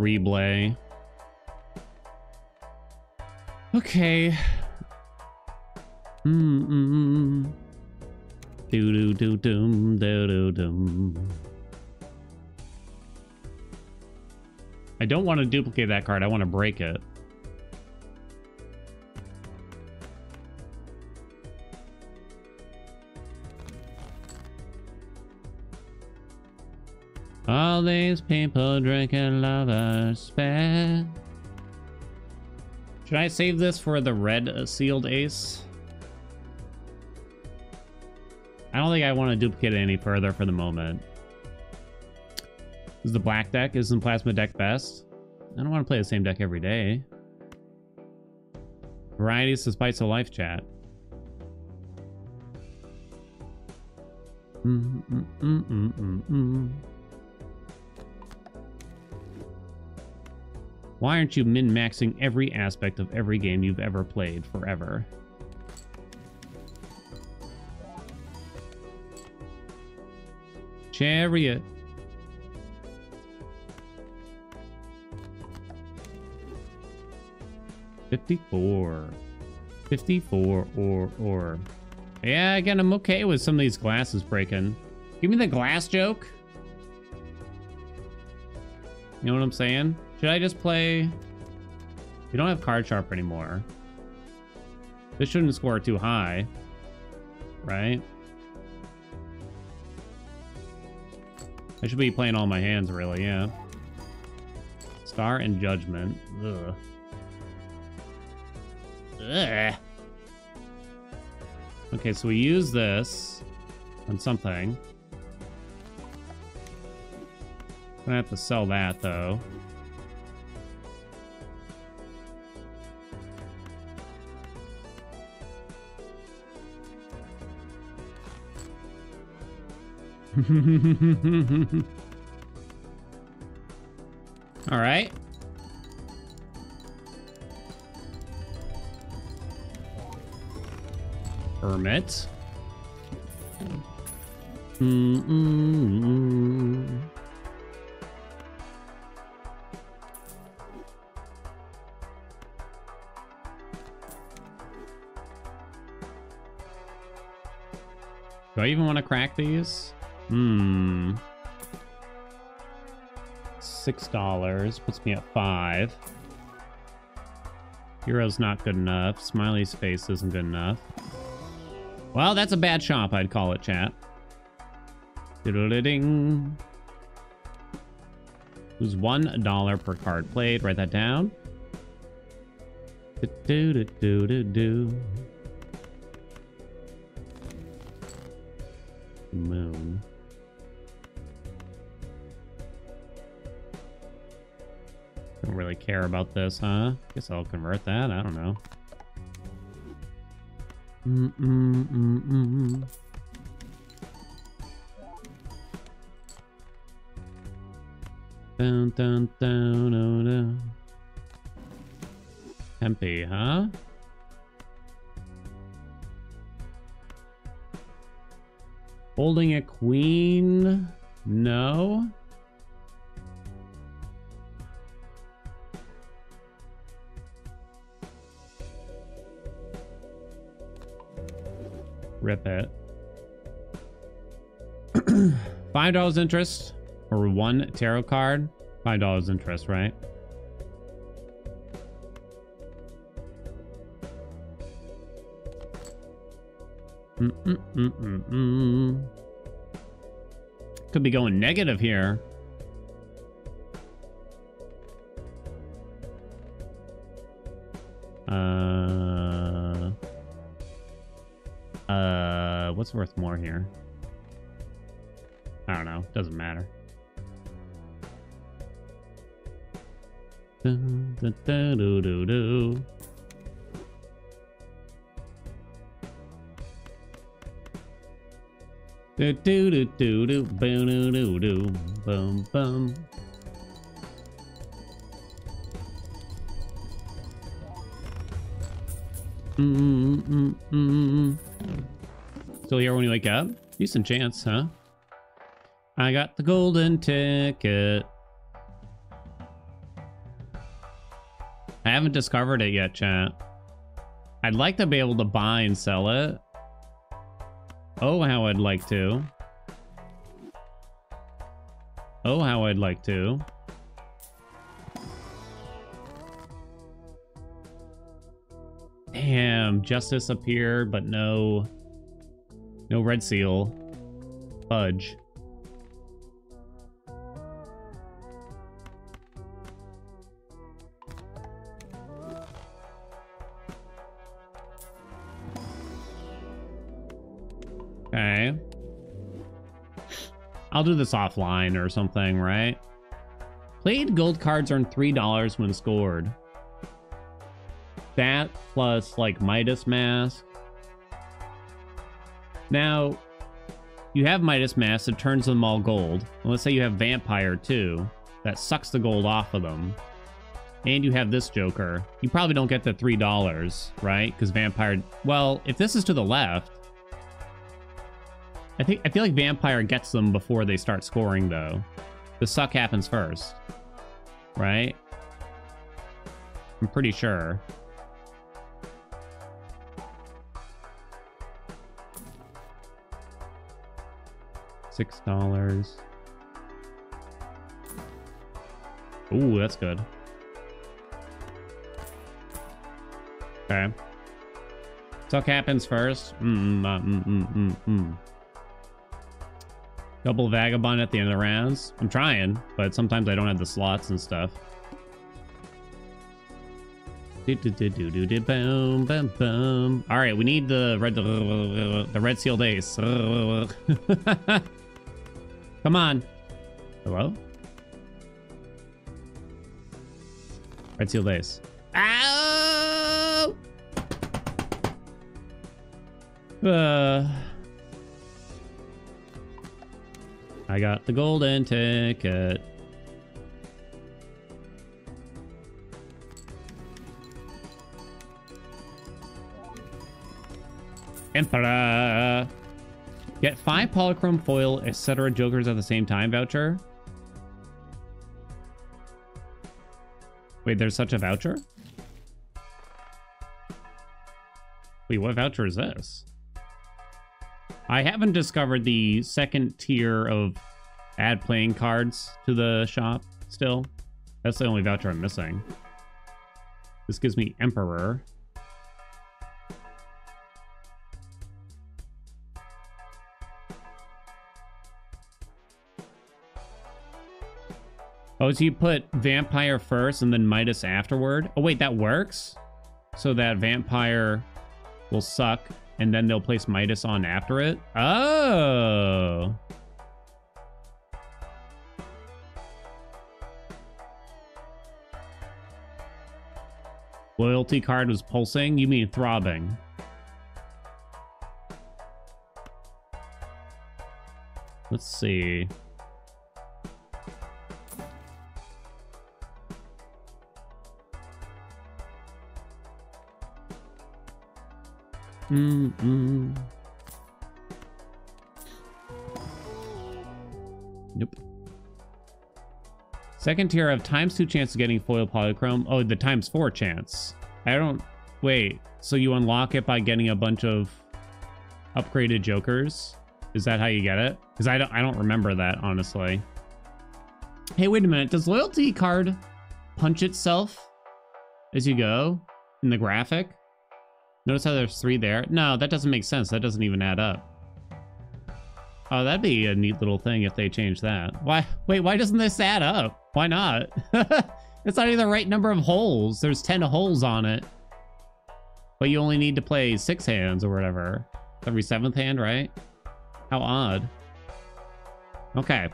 replay. Okay. Mm mm. Do do do dum do do dum. I don't want to duplicate that card. I want to break it. All these people drinking lava spare. Should I save this for the red sealed ace? Don't think I want to duplicate it any further for the moment. Is the black deck? Isn't plasma deck best? I don't want to play the same deck every day. Variety is the spice of life, chat. Mm -mm -mm Why aren't you min-maxing every aspect of every game you've ever played forever? Chariot. Fifty-four. Fifty-four or or. Yeah, again, I'm okay with some of these glasses breaking. Give me the glass joke. You know what I'm saying? Should I just play... We don't have card sharp anymore. This shouldn't score too high. Right? I should be playing all my hands, really, yeah. Star and Judgment. Ugh. Ugh. Okay, so we use this on something. I'm gonna have to sell that, though. All right. Hermit. Mm -mm -mm. Do I even want to crack these? Hmm. Six dollars puts me at five. Hero's not good enough. Smiley's face isn't good enough. Well, that's a bad shop, I'd call it, chat. Diddle-ding. Who's one dollar per card played? Write that down. Do do do do do. Moon. Don't really care about this, huh? Guess I'll convert that. I don't know. Mm -mm -mm. Dun dun dun oh no. Tempe, huh? Holding a queen? No. Rip it. Five dollars interest for one tarot card. Five dollars interest, right? Mm -mm -mm Could be going negative here. What's worth more here? I don't know. Doesn't matter. Do, do, do, do, do. Do do do boom do do do boom boom. Mm -mm -mm Still here when you wake up? Decent chance, huh? I got the golden ticket. I haven't discovered it yet, chat. I'd like to be able to buy and sell it. Oh, how I'd like to. Oh, how I'd like to. Damn, justice appeared, but no... No red seal. Fudge. Okay. I'll do this offline or something, right? Played gold cards earn $3 when scored. That plus, like, Midas Mask. Now, you have Midas Mask, that turns them all gold. And let's say you have Vampire, too. That sucks the gold off of them. And you have this Joker. You probably don't get the $3, right? Because Vampire... Well, if this is to the left... I think I feel like Vampire gets them before they start scoring, though. The suck happens first. Right? I'm pretty sure. Six dollars. Ooh, that's good. Okay. Suck happens first. Mm mm, mm mm mm mm Double Vagabond at the end of the rounds. I'm trying, but sometimes I don't have the slots and stuff. Do, do, do, do, do, do, boom, boom, boom. All right, we need the red, the red sealed ace. Come on. Hello? Red seal ace. Ow! Uh... I got the golden ticket. Emperor. Get five polychrome foil, etc. jokers at the same time voucher. Wait, there's such a voucher? Wait, what voucher is this? I haven't discovered the second tier of add playing cards to the shop still. That's the only voucher I'm missing. This gives me Emperor. Oh, so you put Vampire first and then Midas afterward? Oh, wait, that works? So that Vampire will suck and then they'll place Midas on after it? Oh. Loyalty card was pulsing? You mean throbbing? Let's see. Mm -mm. Nope. Second tier of times two chance of getting foil polychrome. Oh, the times four chance. I don't... Wait, so you unlock it by getting a bunch of upgraded jokers? Is that how you get it? Because I don't, I don't remember that, honestly. Hey, wait a minute. Does loyalty card punch itself as you go in the graphic? Notice how there's three there? No, that doesn't make sense. That doesn't even add up. Oh, that'd be a neat little thing if they change that. Why? Wait, why doesn't this add up? Why not? it's not even the right number of holes. There's 10 holes on it. But you only need to play six hands or whatever. Every seventh hand, right? How odd. Okay.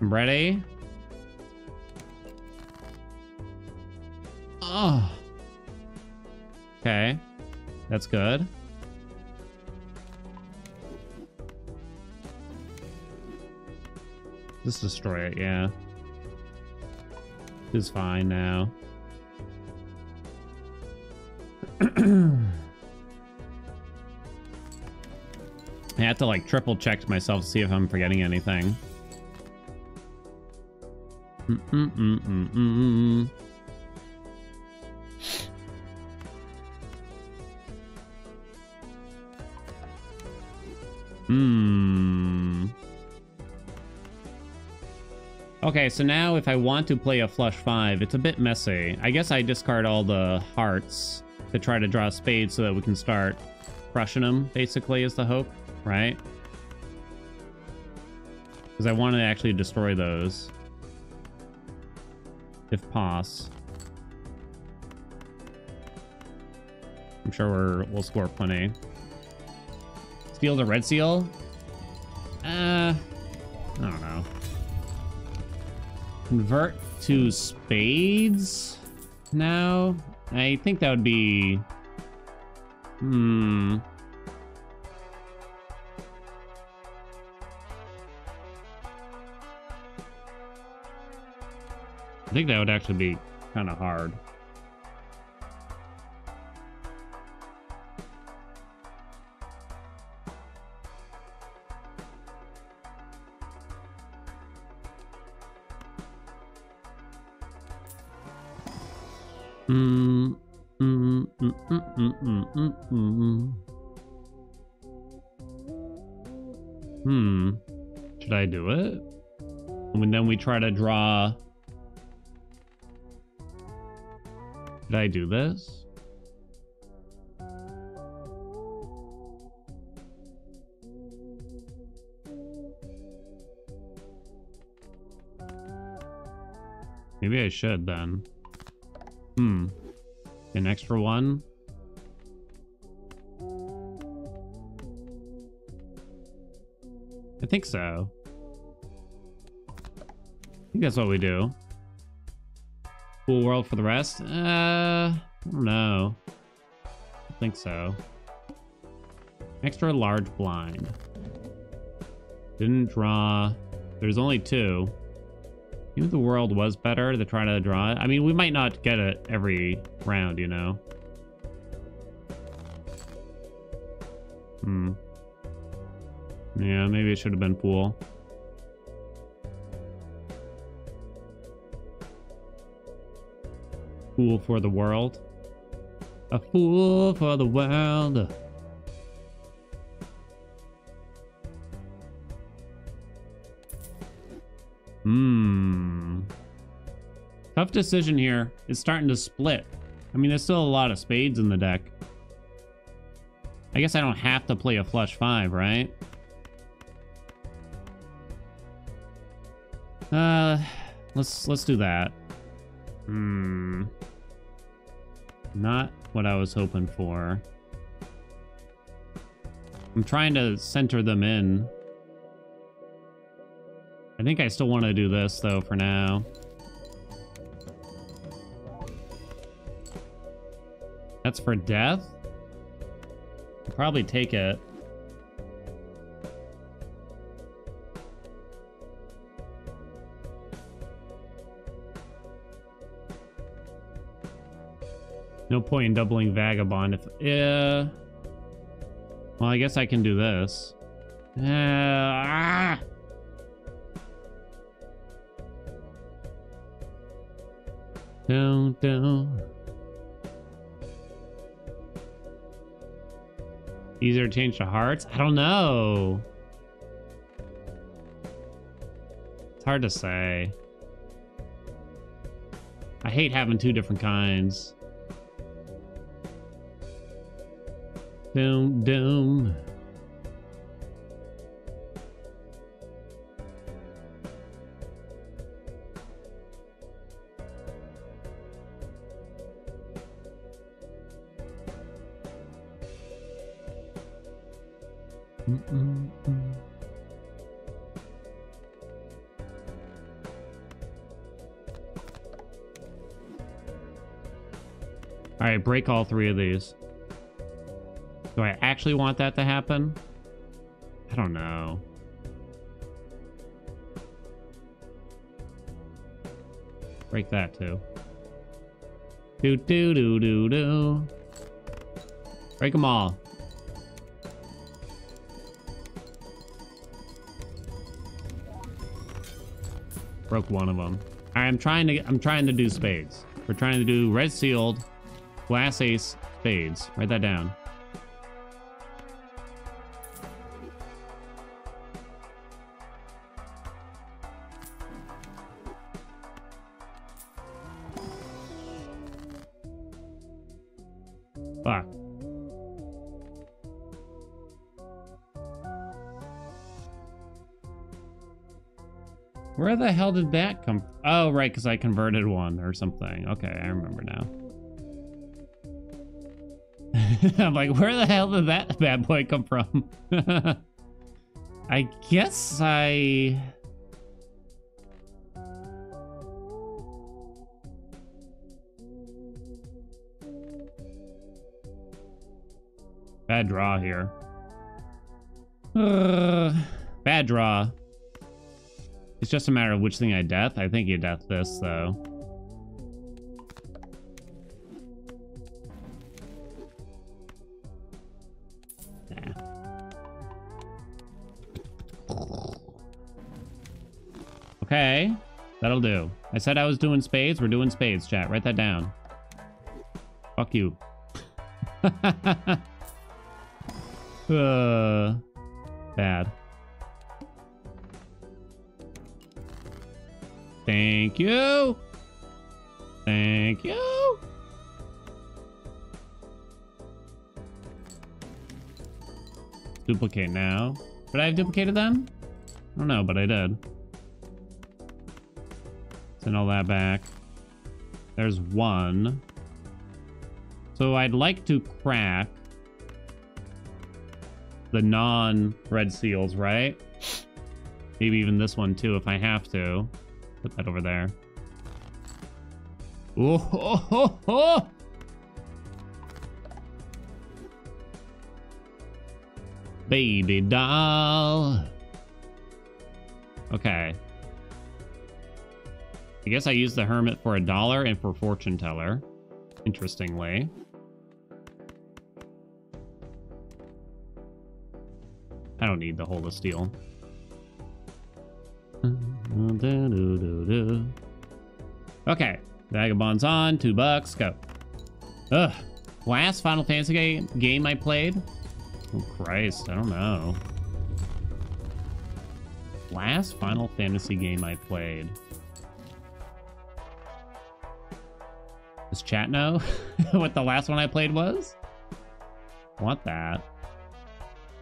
I'm ready. Oh. Okay. That's good. Just destroy it, yeah. It's fine now. I have to like triple check myself to see if I'm forgetting anything. Mm -mm -mm Hmm. Okay, so now if I want to play a flush 5, it's a bit messy. I guess I discard all the hearts to try to draw spades so that we can start crushing them, basically, is the hope, right? Because I want to actually destroy those. If pos. I'm sure we're, we'll score plenty. Steal the red seal? Uh, I don't know. Convert to spades now? I think that would be... Hmm... I think that would actually be kind of hard. Try to draw... Did I do this? Maybe I should then. Hmm. An extra one? I think so. Think that's what we do. Cool world for the rest? Uh, I don't know. I think so. Extra large blind. Didn't draw. There's only two. Maybe the world was better to try to draw it. I mean, we might not get it every round, you know? Hmm. Yeah, maybe it should have been pool. Fool for the world. A fool for the world. Hmm. Tough decision here. It's starting to split. I mean, there's still a lot of spades in the deck. I guess I don't have to play a flush five, right? Uh, let's let's do that. Hmm. Not what I was hoping for. I'm trying to center them in. I think I still want to do this, though, for now. That's for death? I'll probably take it. No point in doubling Vagabond if... Yeah. Well, I guess I can do this. Uh, ah! Down, down. Easier to change to hearts? I don't know. It's hard to say. I hate having two different kinds. Doom. Mm -mm -mm. All right, break all three of these. Do I actually want that to happen? I don't know. Break that too. Do do do do do. Break them all. Broke one of them. I'm trying to I'm trying to do spades. We're trying to do red sealed, glass ace, spades. Write that down. did that come Oh, right, because I converted one or something. Okay, I remember now. I'm like, where the hell did that bad boy come from? I guess I... Bad draw here. Uh, bad draw. It's just a matter of which thing I death. I think you death this, though. Okay, that'll do. I said I was doing spades. We're doing spades, chat. Write that down. Fuck you. uh, bad. Thank you. Thank you. Duplicate now. Did I have duplicated them? I don't know, but I did. Send all that back. There's one. So I'd like to crack the non-red seals, right? Maybe even this one too if I have to. Put that over there. Oh, ho, ho, ho. Baby doll. Okay. I guess I used the Hermit for a dollar and for Fortune Teller. Interestingly. I don't need the Hole of Steel. Mm-hmm. Okay, Vagabond's on, two bucks, go. Ugh, last Final Fantasy game, game I played? Oh Christ, I don't know. Last Final Fantasy game I played. Does chat know what the last one I played was? Want that.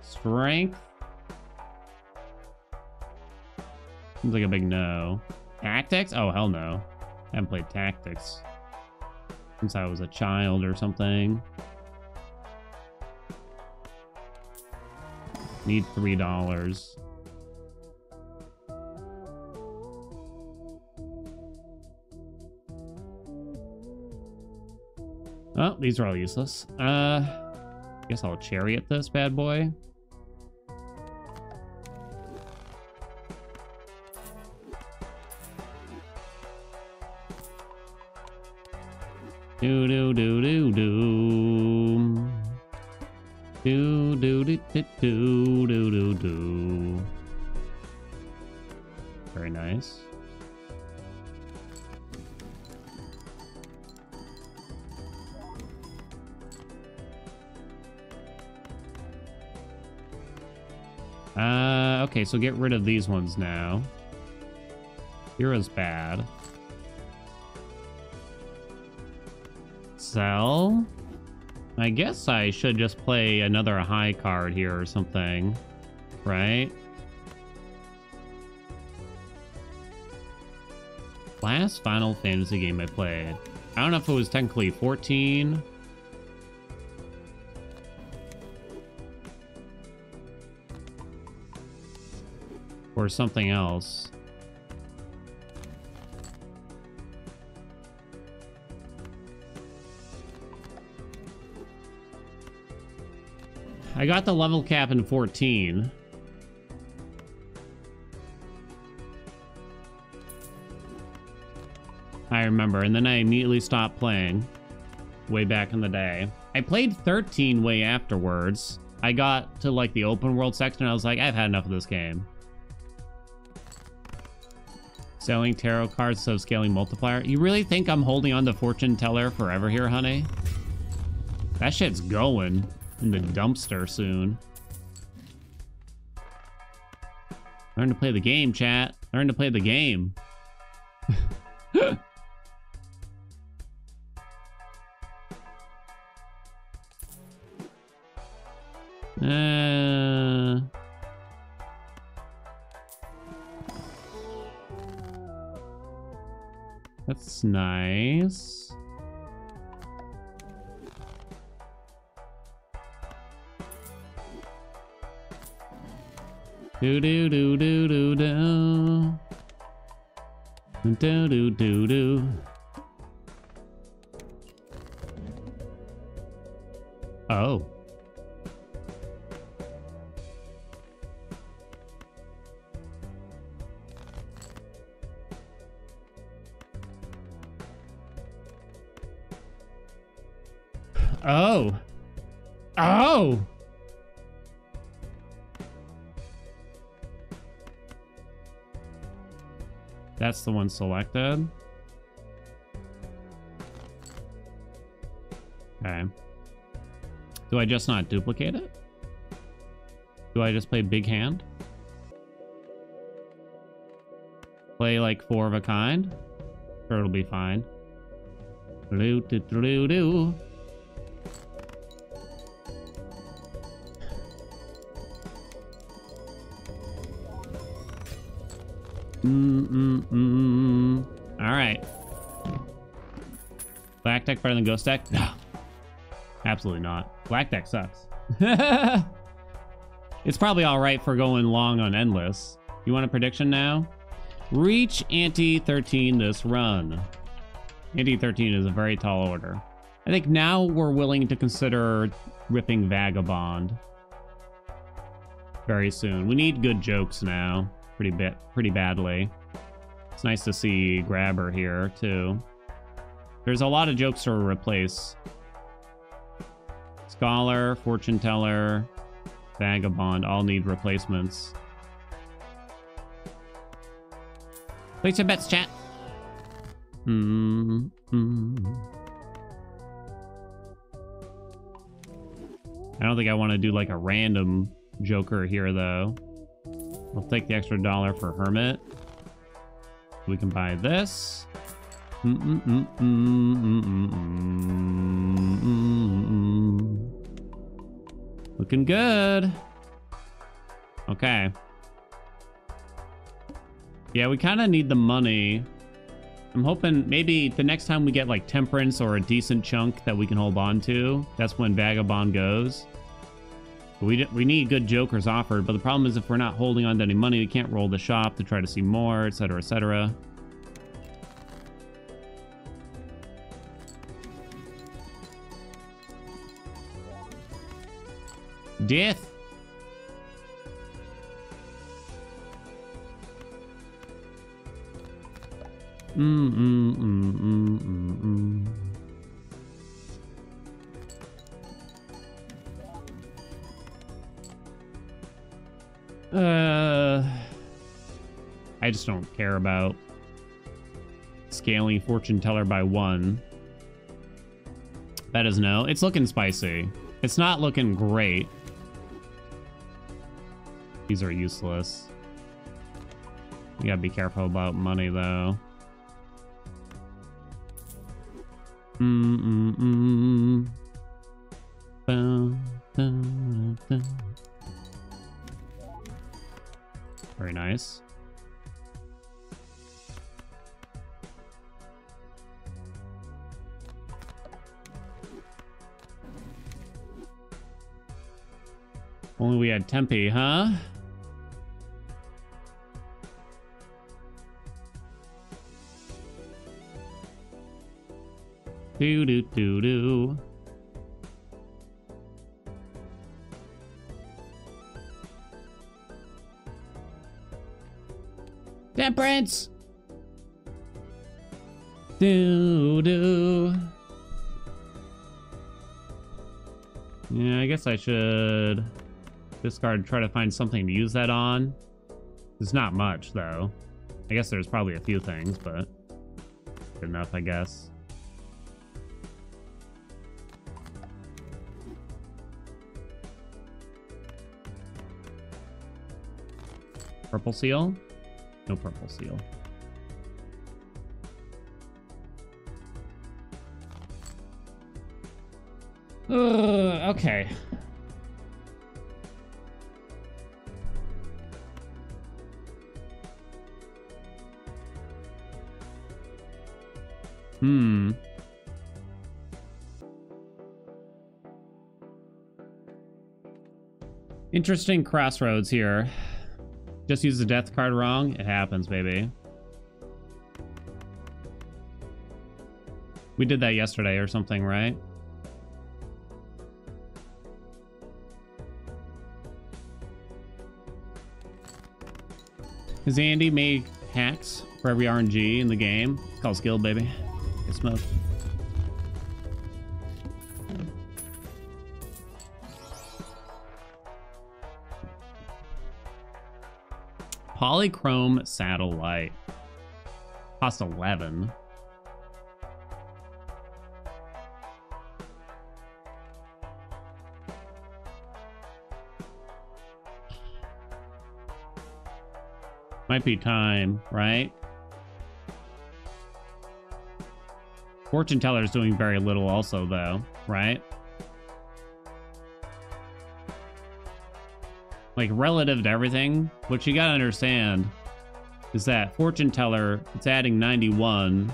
Strength. Seems like a big no. Tactics? Oh, hell no. I haven't played Tactics since I was a child or something. Need three dollars. Oh, these are all useless. Uh, guess I'll chariot this bad boy. Do do do do do. Do do do do do do do do. Very nice. Uh, okay, so get rid of these ones now. Hero's bad. Sell? I guess I should just play another high card here or something, right? Last Final Fantasy game I played. I don't know if it was technically 14 or something else. I got the level cap in 14. I remember, and then I immediately stopped playing way back in the day. I played 13 way afterwards. I got to like the open world section, and I was like, I've had enough of this game. Selling tarot cards so scaling multiplier. You really think I'm holding on to fortune teller forever here, honey? That shit's going in the dumpster soon. Learn to play the game, chat. Learn to play the game. uh... That's nice. Do do do do do do. Do do do do. Oh. Oh. Oh! That's the one selected. Okay. Do I just not duplicate it? Do I just play big hand? Play like four of a kind? Sure, it'll be fine. Do, do, do, do. Mm, mm, mm. All right. Black deck better than ghost deck? No. Absolutely not. Black deck sucks. it's probably all right for going long on endless. You want a prediction now? Reach ante 13 this run. Ante 13 is a very tall order. I think now we're willing to consider ripping Vagabond very soon. We need good jokes now pretty bit pretty badly. It's nice to see Grabber here too. There's a lot of jokes to replace. Scholar, Fortune Teller, Vagabond all need replacements. Place your bets, chat. Mm -hmm. I don't think I want to do like a random Joker here though. We'll take the extra dollar for Hermit. We can buy this. Mm -mm -mm Looking good. Okay. Yeah, we kind of need the money. I'm hoping maybe the next time we get like Temperance or a decent chunk that we can hold on to, that's when Vagabond goes. We, we need good jokers offered, but the problem is if we're not holding on to any money, we can't roll the shop to try to see more, etc., etc. Death. Mm, mm, mm, mm, mm, mm. Uh, I just don't care about scaling fortune teller by one. That is no. It's looking spicy. It's not looking great. These are useless. You gotta be careful about money, though. Mm-mm-mm. Very nice. Only we had Tempe, huh? Do do do do. Temperance! Do do. Yeah, I guess I should discard try to find something to use that on. There's not much, though. I guess there's probably a few things, but good enough, I guess. Purple seal? No purple seal. Okay. Hmm. Interesting crossroads here. Just use the death card wrong? It happens, baby. We did that yesterday or something, right? Has Andy made hacks for every RNG in the game? It's called skill, baby. Get smoked. Polychrome satellite. Cost 11. Might be time, right? Fortune teller's doing very little also, though, right? Like, relative to everything, what you gotta understand is that fortune teller, it's adding 91.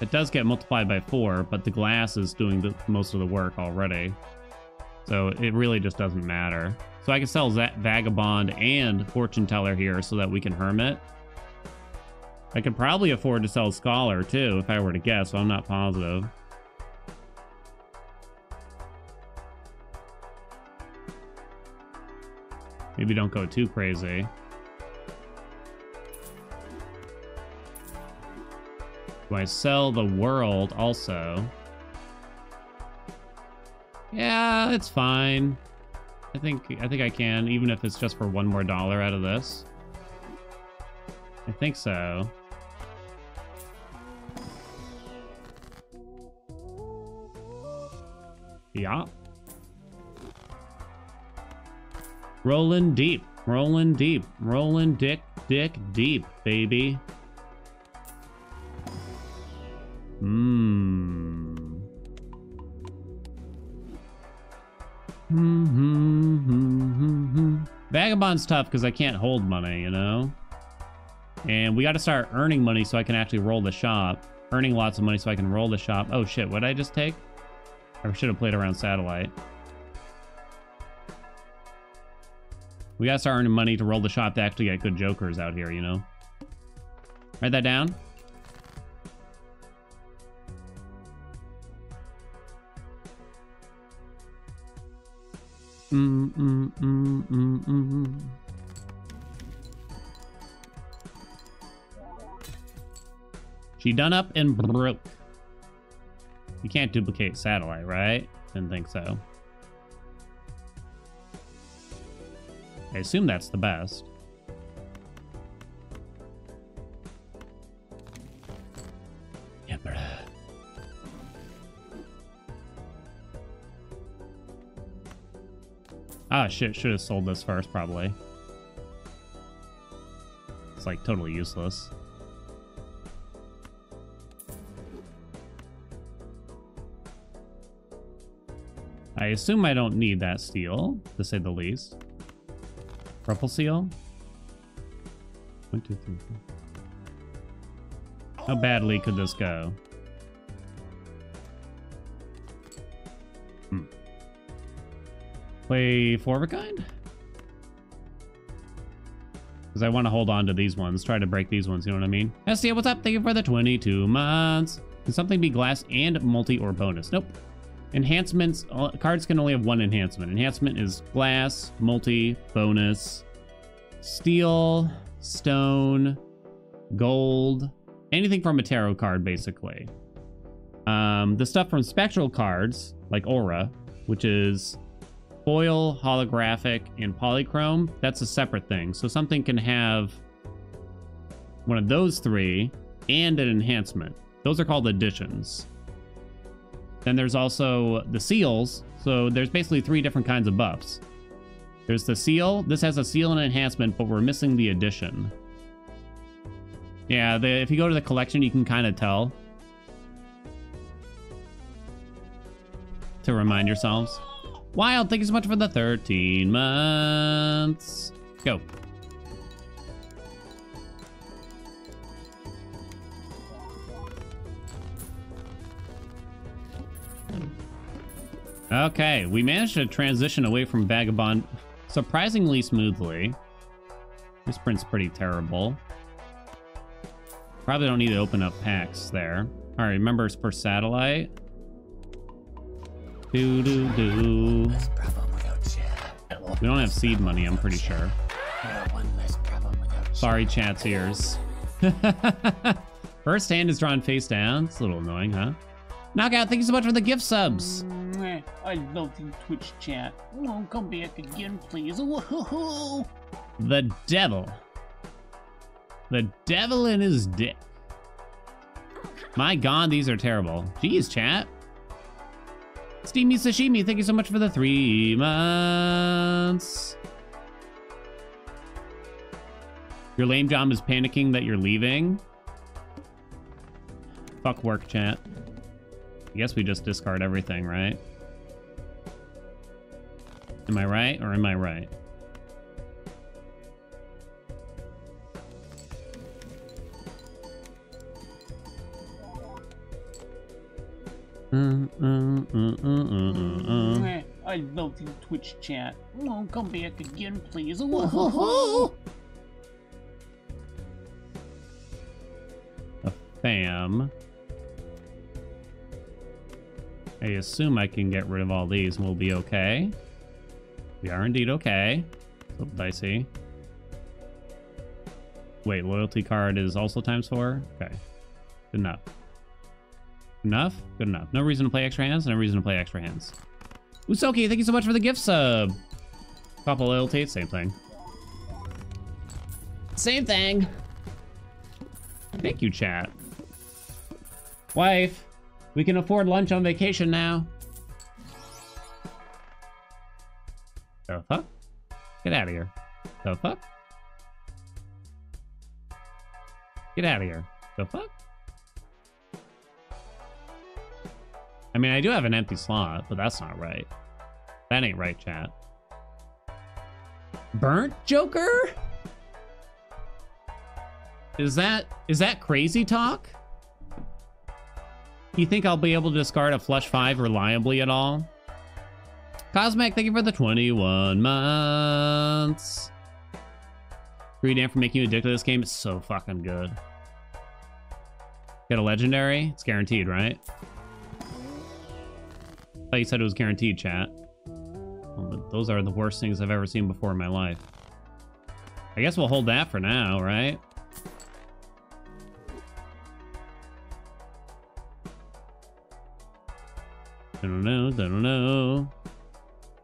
It does get multiplied by 4, but the glass is doing the, most of the work already. So it really just doesn't matter. So I can sell Vagabond and Fortune Teller here so that we can Hermit. I could probably afford to sell Scholar too if I were to guess, so I'm not positive. Maybe don't go too crazy. Do I sell the world also? Yeah, it's fine. I think I think I can, even if it's just for one more dollar out of this. I think so. Yeah. Rolling deep, rolling deep, rolling dick, dick deep, baby. Mmm. Vagabond's tough because I can't hold money, you know? And we got to start earning money so I can actually roll the shop. Earning lots of money so I can roll the shop. Oh shit, what did I just take? I should have played around satellite. We gotta start earning money to roll the shop to actually get good jokers out here, you know? Write that down. Mm, mm, mm, mm, mm. She done up and broke. You can't duplicate satellite, right? Didn't think so. I assume that's the best. Bruh. Ah, shit. Should have sold this first, probably. It's, like, totally useless. I assume I don't need that steel, to say the least. Purple seal? One, two, three, four. How badly could this go? Hmm. Play four of a kind? Because I want to hold on to these ones. Try to break these ones, you know what I mean? SDA, what's up? Thank you for the 22 months. Can something be glass and mult or bonus? Nope. Enhancements, uh, cards can only have one enhancement. Enhancement is glass, mult, bonus, steel, stone, gold, anything from a tarot card, basically. Um, the stuff from spectral cards, like Aura, which is foil, holographic, and polychrome, that's a separate thing. So something can have one of those three and an enhancement. Those are called editions. Then there's also the seals. So there's basically three different kinds of buffs. There's the seal. This has a seal and enhancement, but we're missing the edition. Yeah, the, if you go to the collection, you can kind of tell. To remind yourselves. Wild, thank you so much for the 13 months. Go. Okay, we managed to transition away from Vagabond surprisingly smoothly. This print's pretty terrible. Probably don't need to open up packs there. All right, remember it's per satellite. Do do do. We don't have seed money, I'm pretty sure. Sorry, chat's ears. First hand is drawn face down. It's a little annoying, huh? Knockout, thank you so much for the gift subs. I love the Twitch chat. Oh, come back again, please. The devil. The devil in his dick. My god, these are terrible. Jeez, chat. Steamy Sashimi, thank you so much for the three months. Your lame job is panicking that you're leaving. Fuck work, chat. I guess we just discard everything, right? Am I right or am I right? Mm, mm, mm, mm, mm, mm. Eh, I love you, Twitch chat. Oh, come back again, please. A fam. I assume I can get rid of all these and we'll be okay. We are indeed okay. So dicey. Wait, loyalty card is also times four? Okay. Good enough. Enough? Good enough. No reason to play extra hands, no reason to play extra hands. Usoki, thank you so much for the gift sub. Couple loyalty, same thing. Same thing. Thank you, chat. Wife, we can afford lunch on vacation now. The fuck? Get out of here. The fuck? I mean, I do have an empty slot, but that's not right. That ain't right, chat. Burnt Joker? Is that is that crazy talk? You think I'll be able to discard a flush five reliably at all? Cosmic, thank you for the 21 months. Free damn for making you addicted to this game. It's so fucking good. Get a legendary? It's guaranteed, right? thought you said it was guaranteed, chat. Well, those are the worst things I've ever seen before in my life. I guess we'll hold that for now, right? I don't know, I don't know.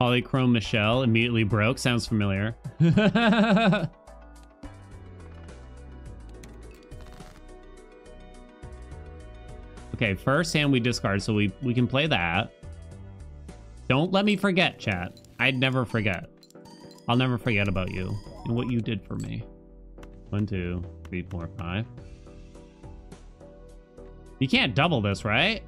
Polychrome Michel immediately broke. Sounds familiar. okay, first hand we discard, so we, we can play that. Don't let me forget, chat. I'd never forget. I'll never forget about you and what you did for me. One, two, three, four, five. You can't double this, right?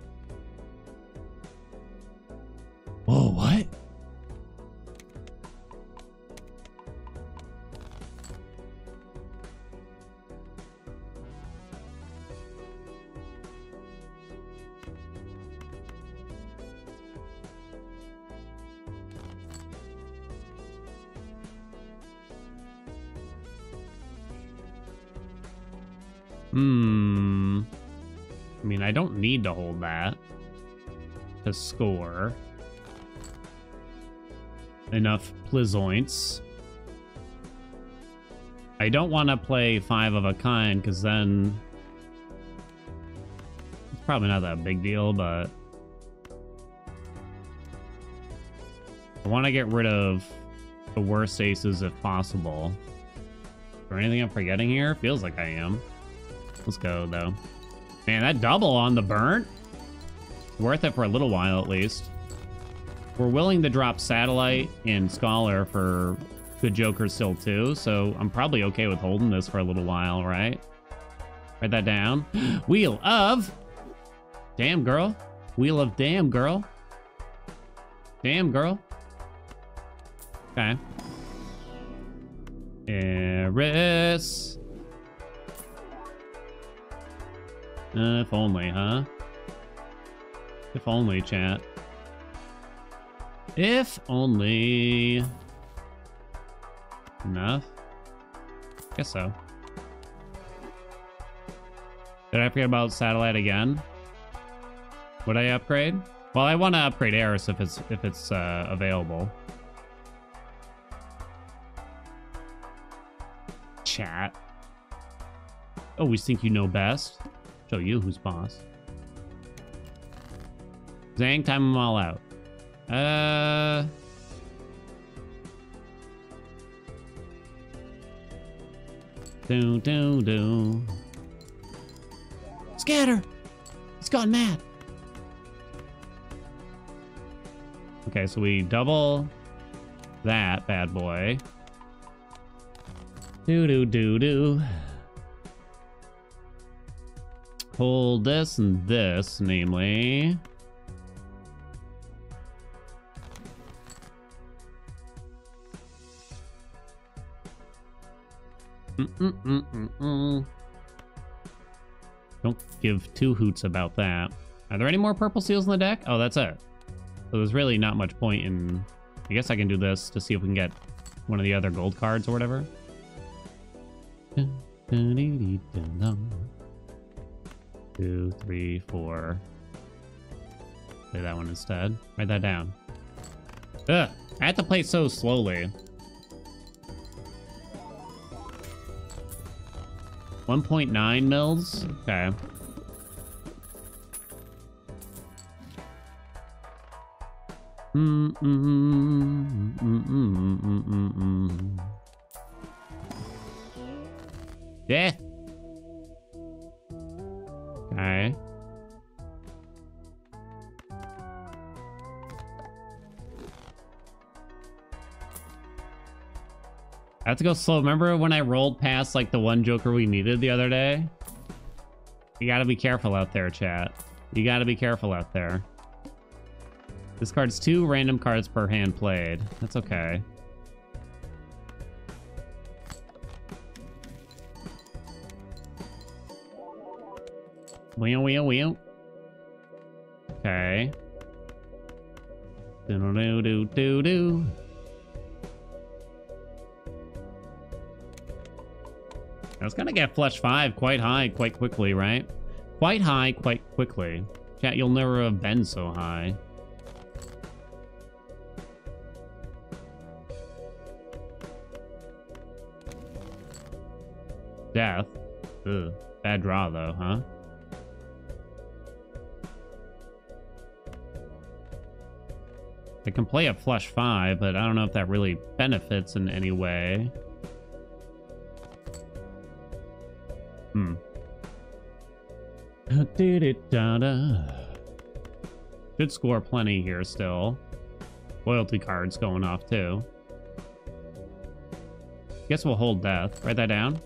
Enough Plizoints. I don't want to play five of a kind because then it's probably not that big deal, but I want to get rid of the worst aces if possible. Is there anything I'm forgetting here? Feels like I am. Let's go, though. Man, that double on the burn? Worth it for a little while, at least. We're willing to drop Satellite and Scholar for good Jokers still, too, so I'm probably okay with holding this for a little while, right? Write that down. Wheel of... Damn, girl. Wheel of damn, girl. Damn, girl. Okay. Eris. Uh, if only, huh? If only, chat. If only... Enough? Guess so. Did I forget about satellite again? Would I upgrade? Well, I want to upgrade Eris if it's if it's uh, available. Chat. Always think you know best. Show you who's boss. Zang, time them all out. Uh... Do, do, do. Scatter! He's gone mad. Okay, so we double that bad boy. Do, do, do, do. Hold this and this, namely. Mm-mm-mm-mm-mm. Don't give two hoots about that. Are there any more purple seals in the deck? Oh, that's it. So there's really not much point in... I guess I can do this to see if we can get one of the other gold cards or whatever. Two, three, four. Play that one instead. Write that down. Ugh, I have to play so slowly. 1.9 mils? Okay. Mm -mm -mm, mm, mm, mm, mm, mm. Yeah. Okay. Have to go slow. Remember when I rolled past like the one Joker we needed the other day? You gotta be careful out there, chat. You gotta be careful out there. This card's two random cards per hand played. That's okay. Wheel, wheel, wheel. Okay. Do do do do do. I was gonna get flush five quite high quite quickly, right? Quite high quite quickly. Chat, you'll never have been so high. Death. Ugh. Bad draw, though, huh? I can play a flush five, but I don't know if that really benefits in any way. Should score plenty here still. Loyalty cards going off too. Guess we'll hold death. Write that down.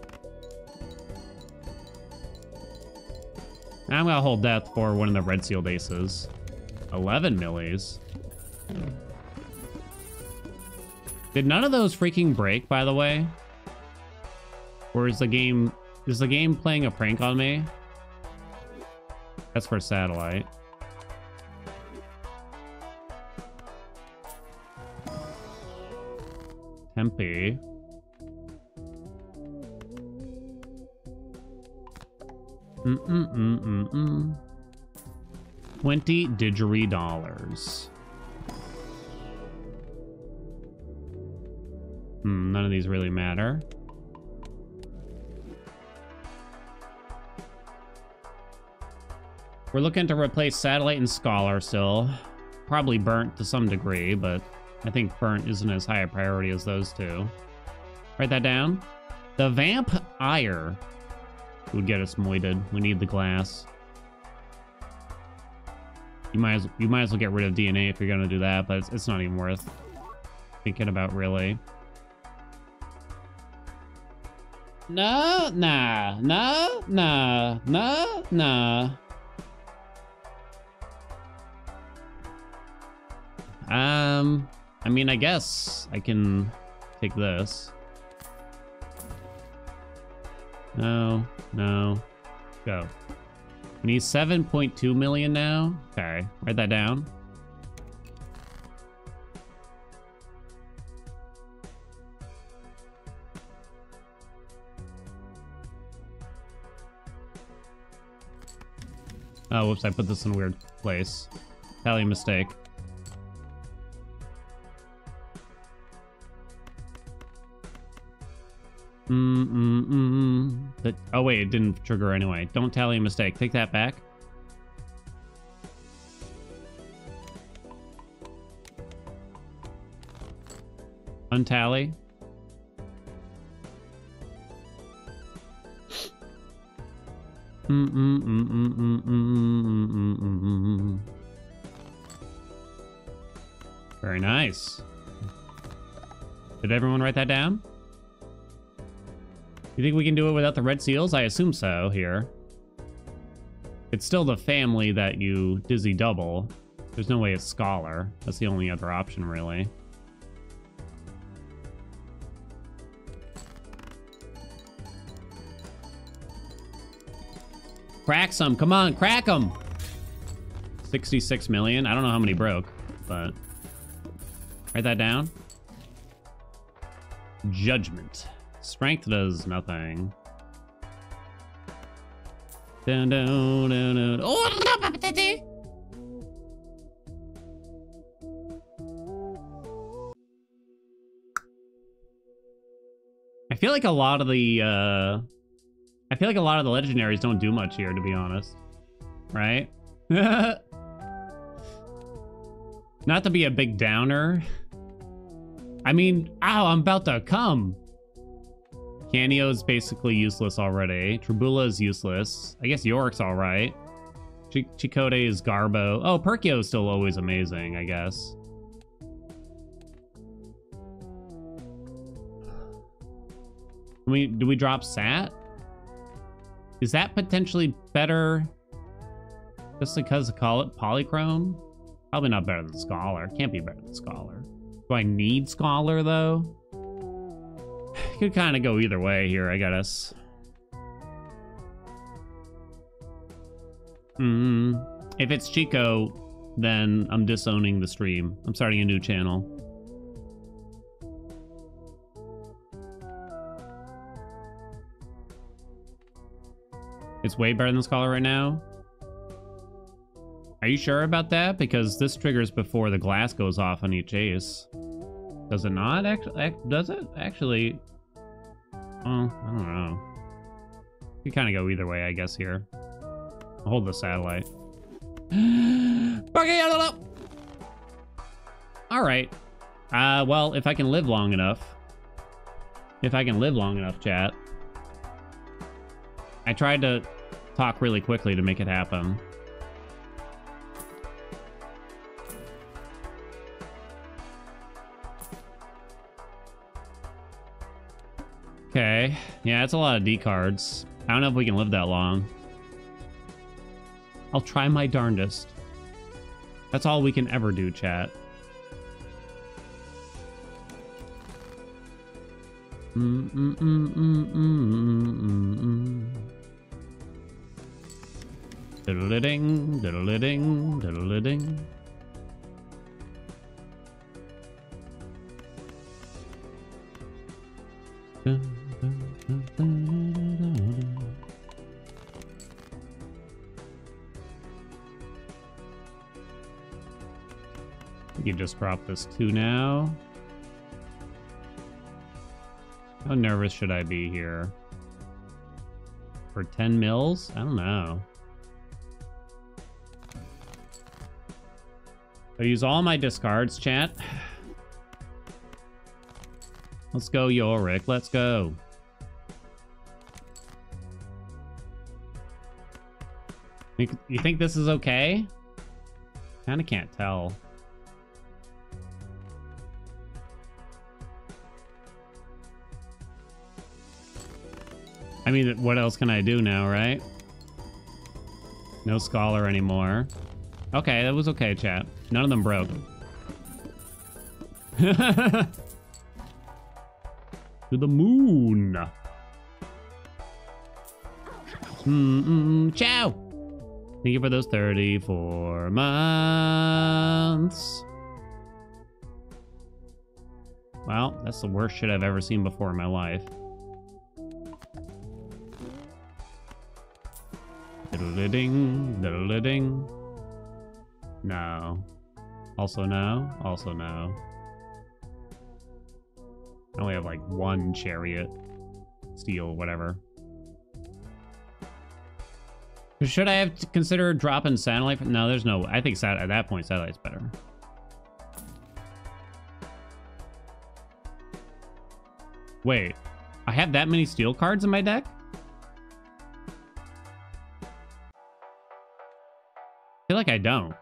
I'm gonna hold death for one of the red sealed aces. 11 millies. Did none of those freaking break, by the way? Or is the game... Is the game playing a prank on me? That's for satellite. Tempe. Mm-mm-mm-mm-mm. 20 didgery dollars. Hmm, none of these really matter. We're looking to replace Satellite and Scholar still. Probably Burnt to some degree, but I think Burnt isn't as high a priority as those two. Write that down. The Vamp Ire would get us moited. We need the glass. You might as you might as well get rid of DNA if you're gonna do that, but it's, it's not even worth thinking about really. No, nah, no, nah, no, nah. Um, I mean, I guess I can take this. No, no, go. We need 7.2 million now. Okay, write that down. Oh, whoops, I put this in a weird place. Tally mistake. Mm, mm, mm. That, oh wait, it didn't trigger anyway. Don't tally a mistake. Take that back. Untally. Very nice. Did everyone write that down? You think we can do it without the red seals? I assume so here. It's still the family that you dizzy double. There's no way it's scholar. That's the only other option, really. Crack some. Come on, crack them. 66 million. I don't know how many broke, but write that down. Judgment. Strength does nothing. Oh, I feel like a lot of the uh I feel like a lot of the legendaries don't do much here, to be honest. Right? Not to be a big downer. I mean, ow, I'm about to come. Canio is basically useless already. Triboulet is useless. I guess York's alright. Ch Chicot is Garbo. Oh, Perkeo is still always amazing, I guess. We, do we drop Sat? Is that potentially better just because I call it Polychrome? Probably not better than Scholar. Can't be better than Scholar. Do I need Scholar, though? Could kind of go either way here, I guess. Hmm. If it's Chicot, then I'm disowning the stream. I'm starting a new channel. It's way better than Scholar right now. Are you sure about that? Because this triggers before the glass goes off on each ace. Does it not? Actually, does it? Actually, well, I don't know. You kind of go either way, I guess, here. I'll hold the satellite. okay, All right. Uh, well, if I can live long enough. If I can live long enough, chat. I tried to talk really quickly to make it happen. Okay. Yeah, that's a lot of D cards. I don't know if we can live that long. I'll try my darndest. That's all we can ever do, chat. Mm -mm -mm Diddle ding, diddle ding, You just drop this two now. How nervous should I be here? For 10 mils? I don't know. I use all my discards, chat. Let's go, Yorick. Let's go. You think this is okay? Kinda can't tell. I mean, what else can I do now, right? No scholar anymore. Okay, that was okay, chat. None of them broke. to the moon. Mm -mm, ciao. Thank you for those 34 months. Well, that's the worst shit I've ever seen before in my life. Diddle-ding, diddle-ding. No. Also no. Also no. I only have like one chariot. Steel, whatever. Should I have considered dropping satellite? No, there's no. I think sat at that point satellite's better. Wait, I have that many steel cards in my deck? Like I don't.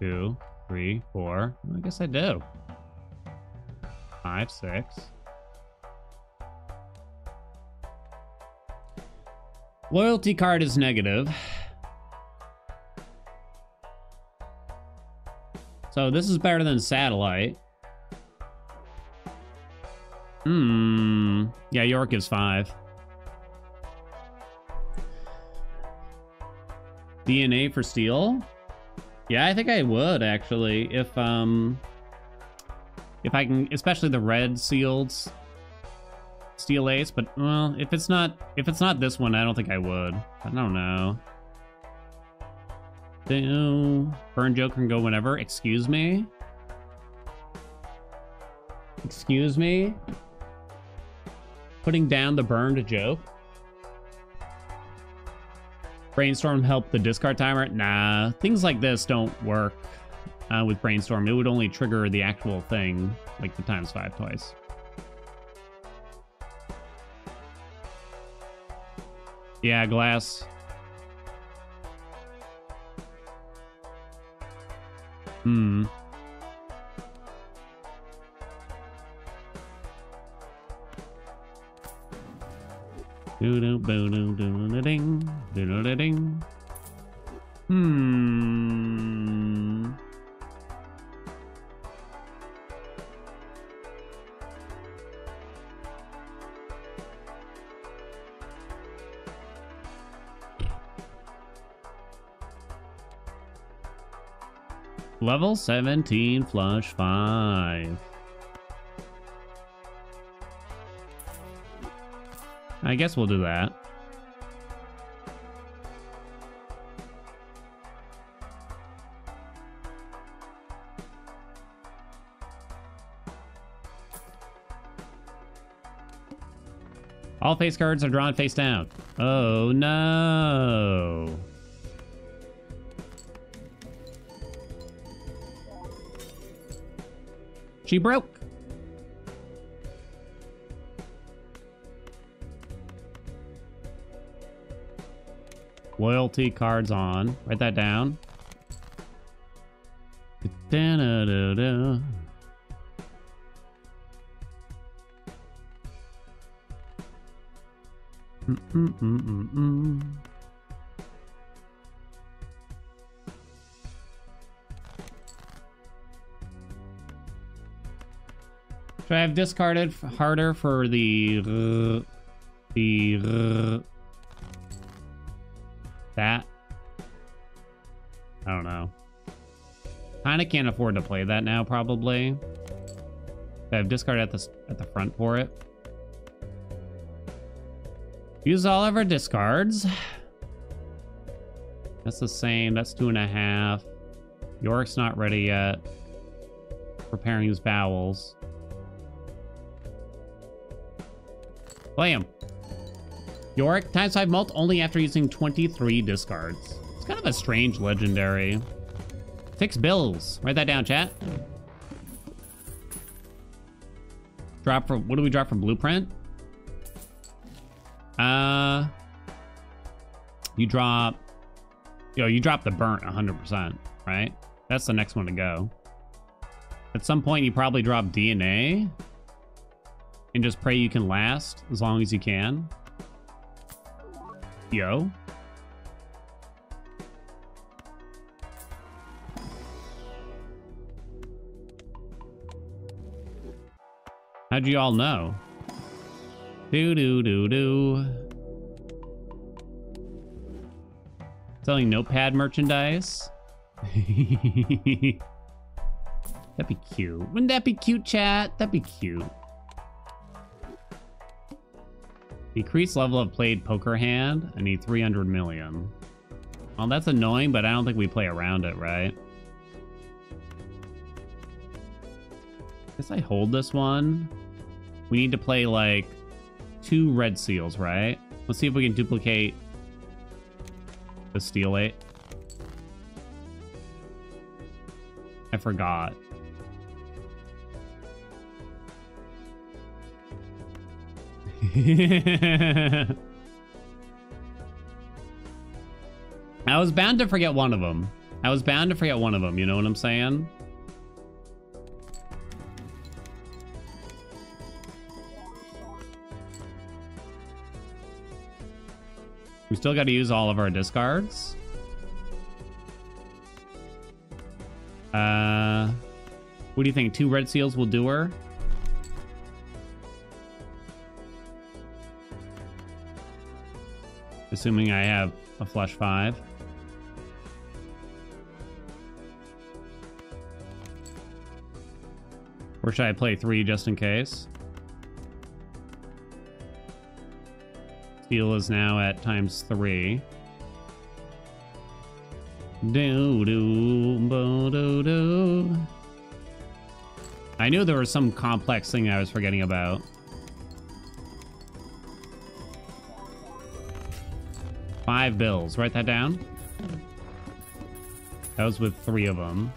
Two, three, four. I guess I do. Five, six. Loyalty card is negative. So this is better than satellite. Hmm. Yeah, York is five. DNA for steel? Yeah, I think I would actually if um if I can especially the red sealed steel ace, but well, if it's not if it's not this one, I don't think I would. I don't know. Burn Joker can go whenever. Excuse me? Excuse me? Putting down the burned joke? Brainstorm help the discard timer? Nah, things like this don't work uh, with Brainstorm. It would only trigger the actual thing, like the times five twice. Yeah, glass. Hmm. Do do do do do do ding do do do ding. Hmm. Level 17 flush 5. I guess we'll do that. All face cards are drawn face down. Oh no. She broke. Loyalty cards on. Write that down. Da -da -da -mm -mm -mm. Should I have discarded harder for the uh, the uh, that? I don't know. Kinda can't afford to play that now, probably. I have discard at the at the front for it. Use all of our discards. That's the same. That's two and a half. York's not ready yet. Preparing his bowels. Play him. Yorick, times 5 mult only after using 23 discards. It's kind of a strange legendary. Fix bills. Write that down, chat. Drop from, what do we drop from Blueprint? Uh, you drop, yo, you drop the burnt 100%, right? That's the next one to go. At some point, you probably drop DNA and just pray you can last as long as you can. Yo. How'd you all know? Do do do do. Selling notepad merchandise. That'd be cute. Wouldn't that be cute, chat? That'd be cute. Decrease level of played poker hand. I need 300 million. Well, that's annoying, but I don't think we play around it, right? Guess I hold this one. We need to play, like, two red seals, right? Let's see if we can duplicate the steel eight. I forgot. I was bound to forget one of them. I was bound to forget one of them, you know what I'm saying? We still got to use all of our discards. Uh, what do you think? Two red seals will do her? Assuming I have a flush five. Or should I play three just in case? Steel is now at times three. Do do bo do do. I knew there was some complex thing I was forgetting about. Five bills. Write that down. That was with three of them.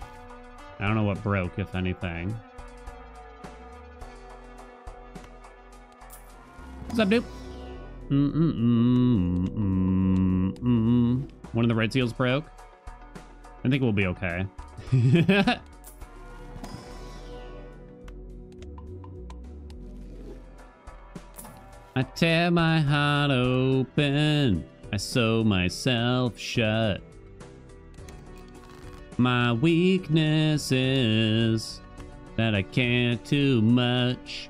I don't know what broke, if anything. What's up, dude? Mm -mm -mm. One of the red seals broke. I think we'll be okay. I tear my heart open. I sew myself shut. My weakness is that I can't too much.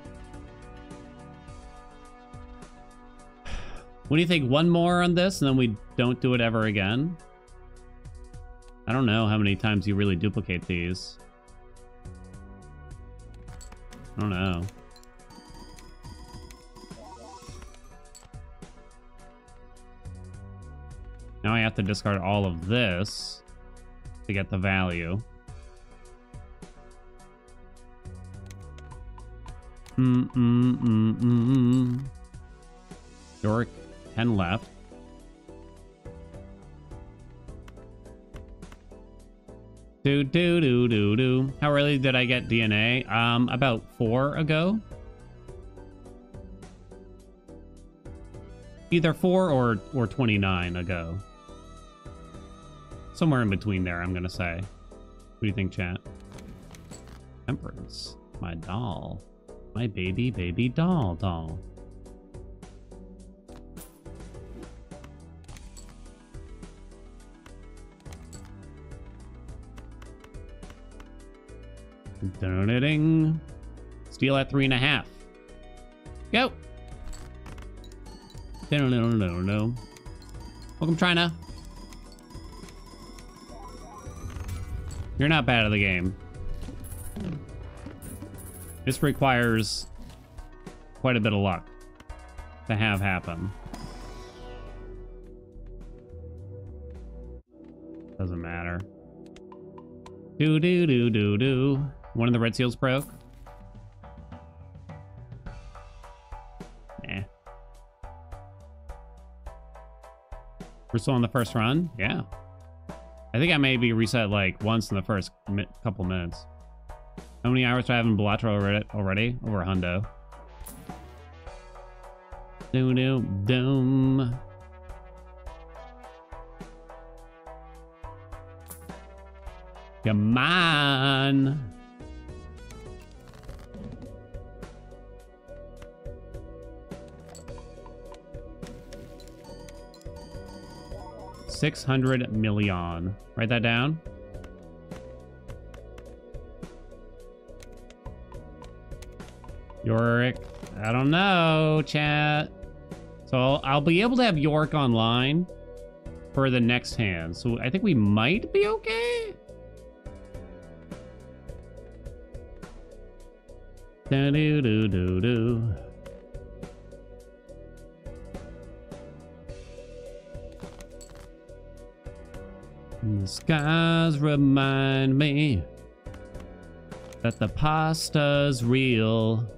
What do you think? One more on this and then we don't do it ever again? I don't know how many times you really duplicate these. I don't know. Now I have to discard all of this to get the value. Mm mm mm mm mm. Yorick, 10 left. Do do do do do. How early did I get DNA? Um, about four ago. Either four or or 29 ago. Somewhere in between there, I'm gonna say. What do you think, chat? Temperance. My doll. My baby, baby doll doll. Ding. Steel at three and a half. Go. No, no, no, no, no. Welcome, China. You're not bad at the game. This requires quite a bit of luck to have happen. Doesn't matter. Do do do do do. One of the red seals broke. Still on the first run? Yeah. I think I may be reset like once in the first mi couple minutes. How many hours do I have in Balatro already? already? Over a hundo. Do do doom. Come on. Six hundred million. Write that down. Yorick. I don't know, chat. So I'll, I'll be able to have Yorick online for the next hand. So I think we might be okay. Do do do do The skies remind me that the pasta's real.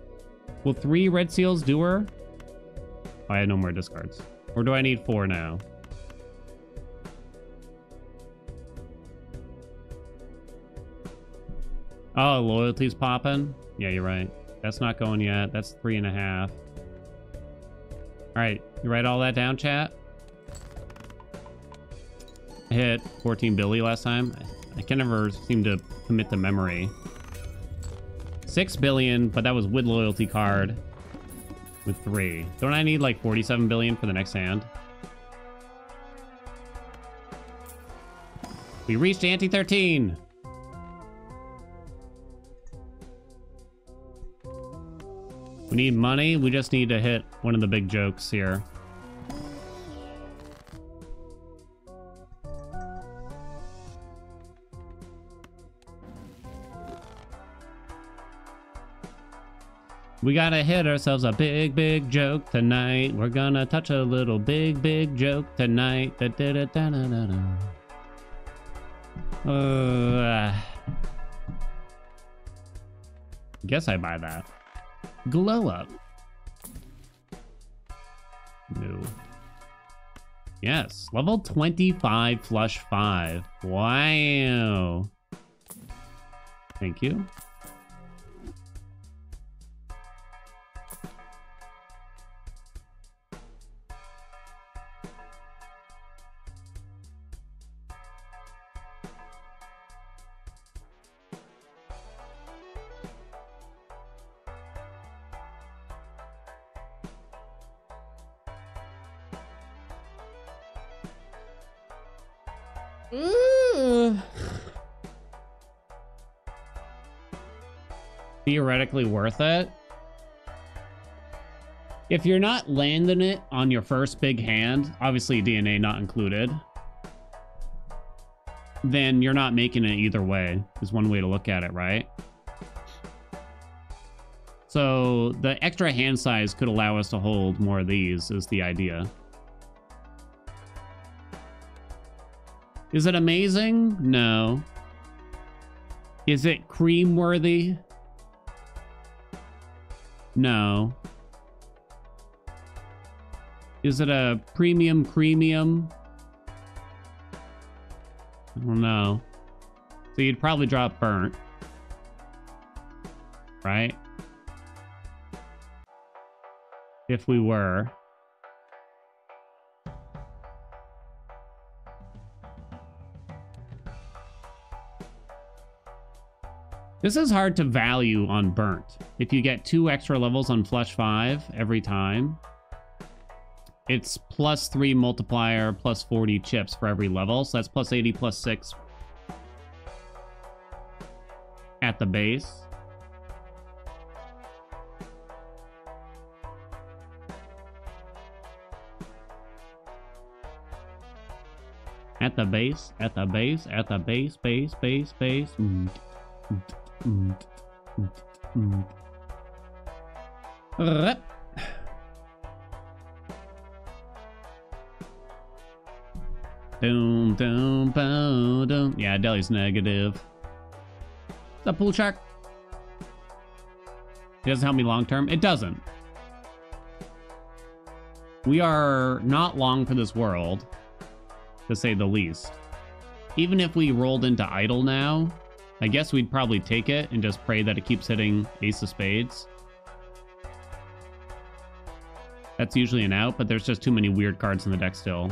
Will three red seals do her? Oh, I have no more discards. Or do I need four now? Oh, loyalty's popping? Yeah, you're right. That's not going yet. That's three and a half. All right, you write all that down, chat? Hit 14 Billy last time? I can never seem to commit to memory. 6 billion, but that was with loyalty card with 3. Don't I need like 47 billion for the next hand? We reached ante-13! We need money. We just need to hit one of the big jokes here. We gotta hit ourselves a big, big joke tonight. We're gonna touch a little big, big joke tonight. Da, da, da, da, da, da, da. Uh, guess I buy that. Glow up. No. Yes, level 25 flush 5. Wow. Thank you. Theoretically worth it. If you're not landing it on your first big hand, obviously DNA not included, then you're not making it either way, is one way to look at it, right? So the extra hand size could allow us to hold more of these, is the idea. Is it amazing? No. Is it cream worthy? No. Is it a premium premium? I don't know. So you'd probably drop burnt. Right? If we were. This is hard to value on Burnt. If you get two extra levels on Flush 5 every time, it's plus 3 multiplier, plus 40 chips for every level. So that's plus 80, plus 6 at the base. At the base, at the base, at the base, base, base, base. Mm. Doom, doom, doom. Yeah, Deli's negative. What's up, pool shark? It doesn't help me long term. It doesn't. We are not long for this world, to say the least. Even if we rolled into Idol now, I guess we'd probably take it and just pray that it keeps hitting Ace of Spades. That's usually an out, but there's just too many weird cards in the deck still.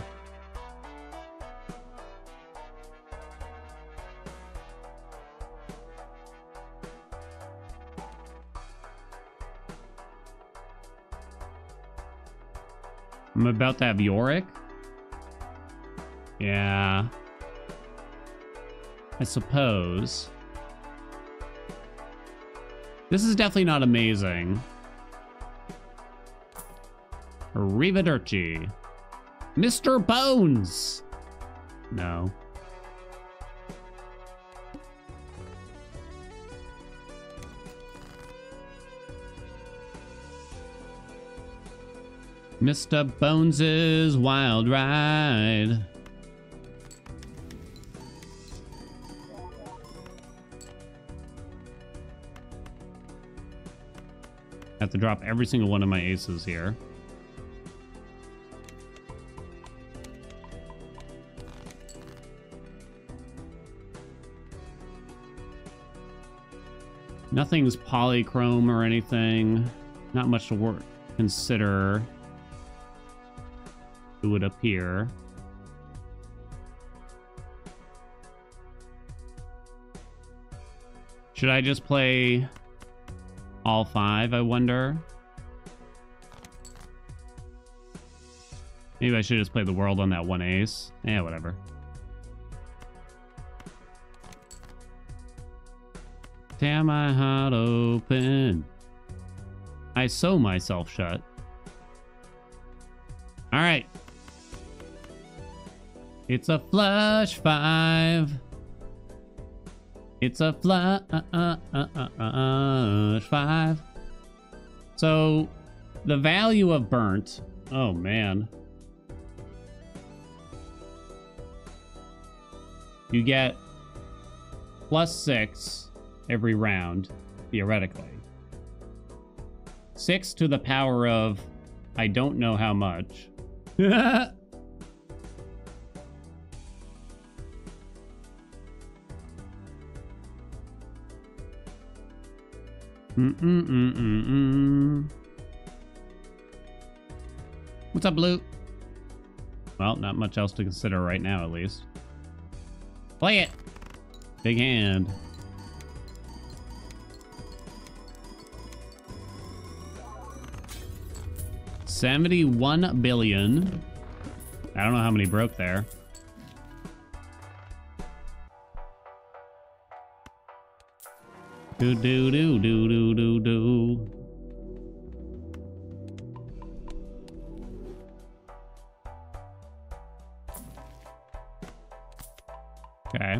I'm about to have Yorick. Yeah. I suppose. This is definitely not amazing. Arrivederci. Mr. Bones! No. Mr. Bones's Wild Ride. I have to drop every single one of my aces here. Nothing's polychrome or anything. Not much to work consider. It would appear. Should I just play all five, I wonder? Maybe I should just play the world on that one ace. Yeah, whatever. Tear my heart open. I sew myself shut. All right. It's a flush five. It's a flush five. So, the value of burnt. Oh man. You get plus six every round, theoretically. Six to the power of I don't know how much. What's up, Blue? Well, not much else to consider right now, at least. Play it! Big hand. Seventy-one billion. I don't know how many broke there. Do do do do do do do. Okay.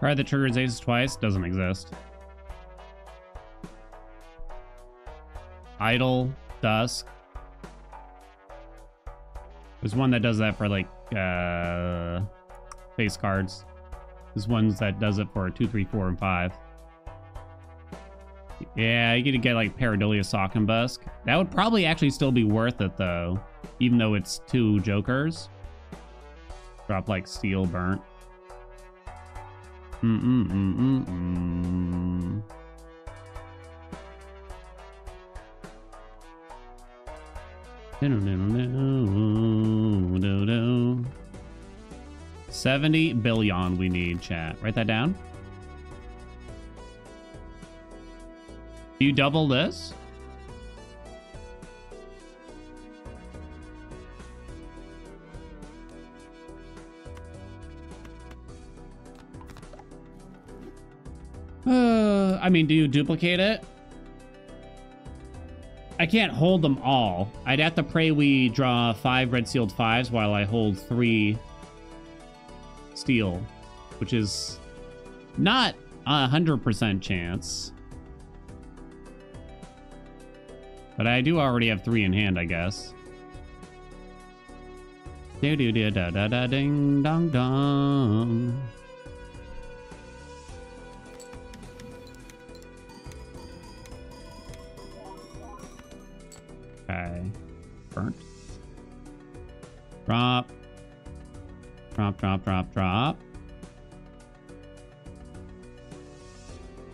Card that triggers aces twice doesn't exist. Idol, Dusk. There's one that does that for like uh, face cards. There's ones that does it for two, three, four, and five. Yeah, you could get like Pareidolia Sock and Busk. That would probably actually still be worth it though, even though it's two Jokers. Drop like Steel Burnt. Mm-mm-mm-mm-mm. 70 billion we need, chat. Write that down. Do you double this? Uh, I mean, do you duplicate it? I can't hold them all. I'd have to pray we draw five red sealed fives while I hold three steel, which is not a hundred percent chance. But I do already have three in hand, I guess. Do do do da da da ding dong dong. Okay. Burnt. Drop. Drop, drop, drop, drop.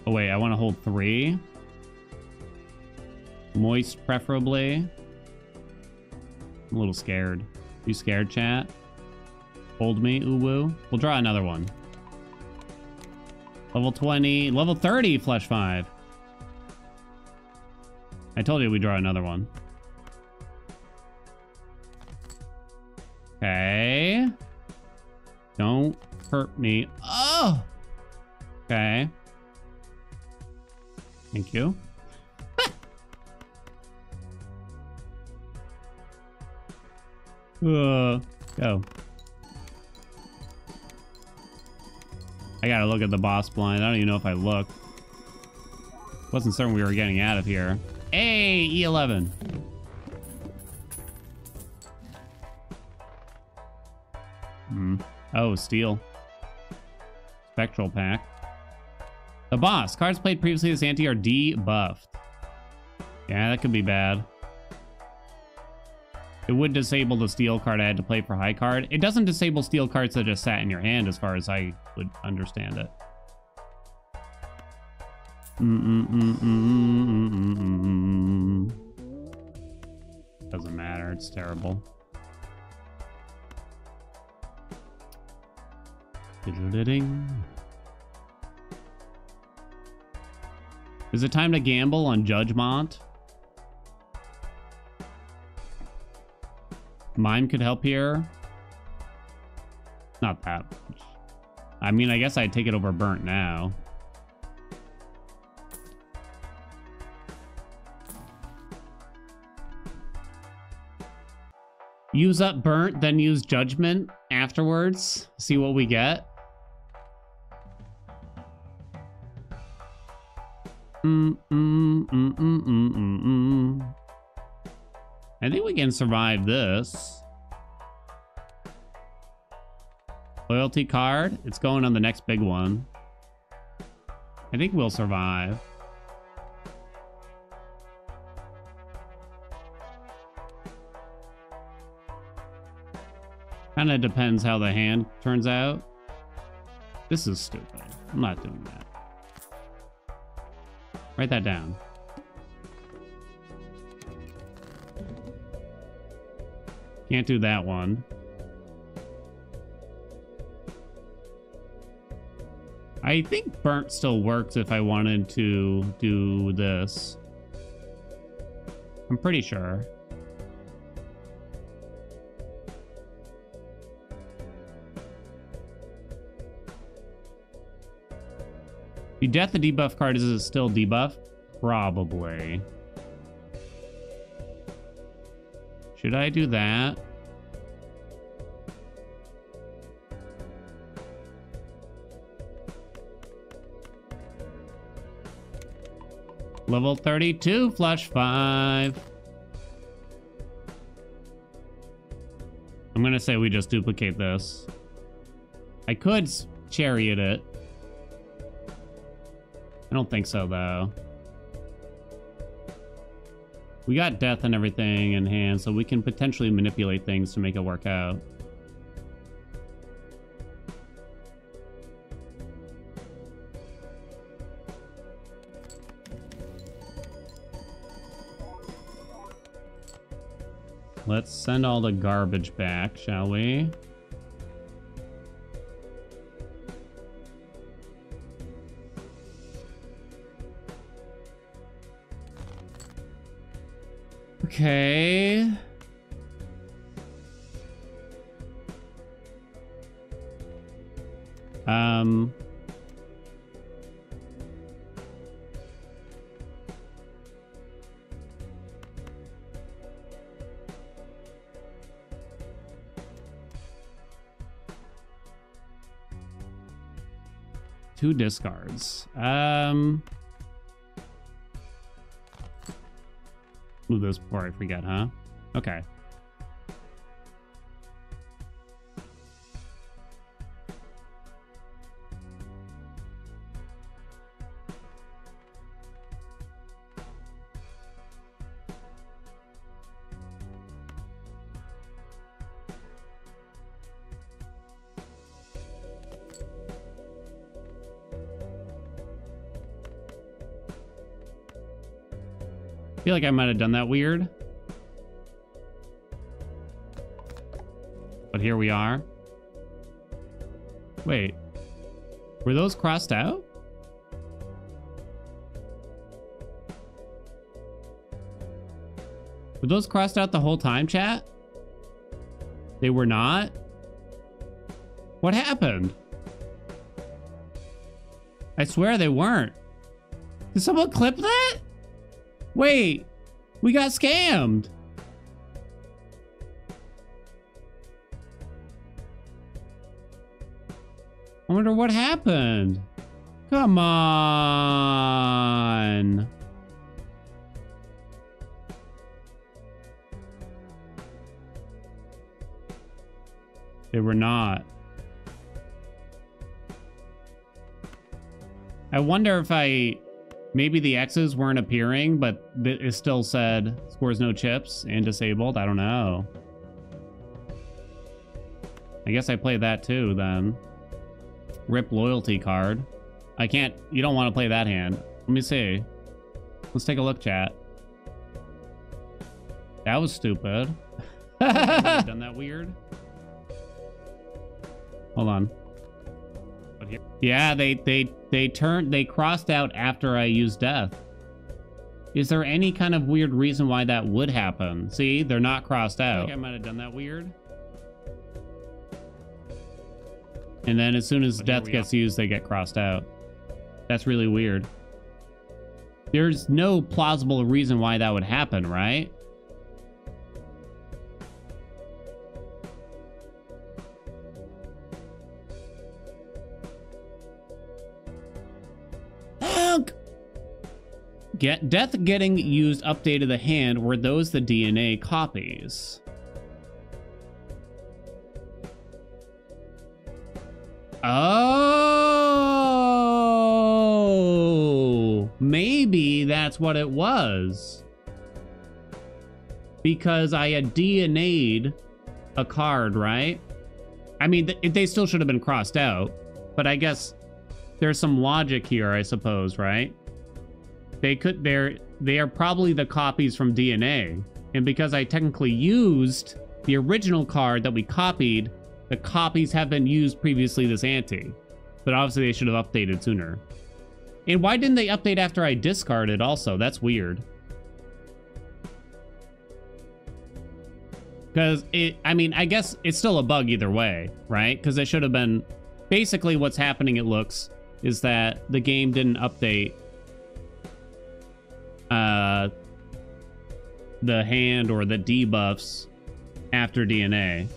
Oh, wait. I want to hold three. Moist, preferably. I'm a little scared. You scared, chat? Hold me, uwu. We'll draw another one. Level 20. Level 30, Flesh 5. I told you we draw another one. Okay. Don't hurt me. Oh! Okay. Thank you. uh, go. I gotta look at the boss blind. I don't even know if I look. Wasn't certain we were getting out of here. Hey, E11. Oh, steel. Spectral pack. The boss. Cards played previously as ante are debuffed. Yeah, that could be bad. It would disable the steel card I had to play for high card. It doesn't disable steel cards that just sat in your hand as far as I would understand it. Doesn't matter. It's terrible. Is it time to gamble on Judgment? Mime could help here. Not that. I mean, I guess I'd take it over Burnt now. Use up Burnt, then use Judgment afterwards. See what we get. I think we can survive this. Loyalty card. It's going on the next big one. I think we'll survive. Kind of depends how the hand turns out. This is stupid. I'm not doing that. Write that down. Can't do that one. I think burnt still works if I wanted to do this. I'm pretty sure. The death the debuff card is it still debuff? Probably. Should I do that? Level 32, flush 5. I'm gonna say we just duplicate this. I could chariot it. I don't think so, though. We got death and everything in hand, so we can potentially manipulate things to make it work out. Let's send all the garbage back, shall we? Okay. Um. Two discards. Um. Those before I forget, huh? Okay. Feel like I might have done that weird. But here we are. Wait. Were those crossed out? Were those crossed out the whole time, chat? They were not? What happened? I swear they weren't. Did someone clip that? Wait, we got scammed. I wonder what happened. Come on. They were not. I wonder if I Maybe the X's weren't appearing, but it still said scores no chips and disabled. I don't know. I guess I play that too then. Rip loyalty card. I can't, you don't want to play that hand. Let me see. Let's take a look, chat. That was stupid. done that weird. Hold on. Yeah, they they they turned they crossed out after I used death. Is there any kind of weird reason why that would happen? See, they're not crossed out. I, I might have done that weird. And then as soon as but death gets used, they get crossed out. That's really weird. There's no plausible reason why that would happen, right? Get death getting used updated the hand were those the DNA copies. Oh, maybe that's what it was. Because I had DNA'd a card, right? I mean, they still should have been crossed out, but I guess there's some logic here, I suppose, right? They could, they're, they are probably the copies from DNA. And because I technically used the original card that we copied the copies have been used previously this ante. But obviously they should have updated sooner. And why didn't they update after I discarded also? That's weird. Because it, I mean, I guess it's still a bug either way, right? Because it should have been, basically what's happening, it looks, is that the game didn't update uh, the hand or the debuffs after DNA.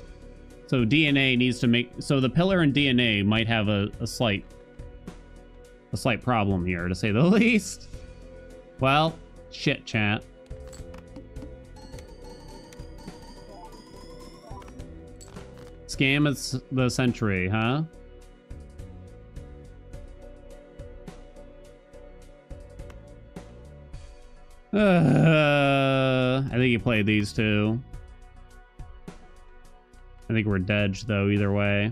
So DNA needs to make... So the pillar and DNA might have a, a slight... A slight problem here, to say the least. Well, shit, chat. Scam is the century, huh? Uh, I think you played these two. I think we're dead, though, either way.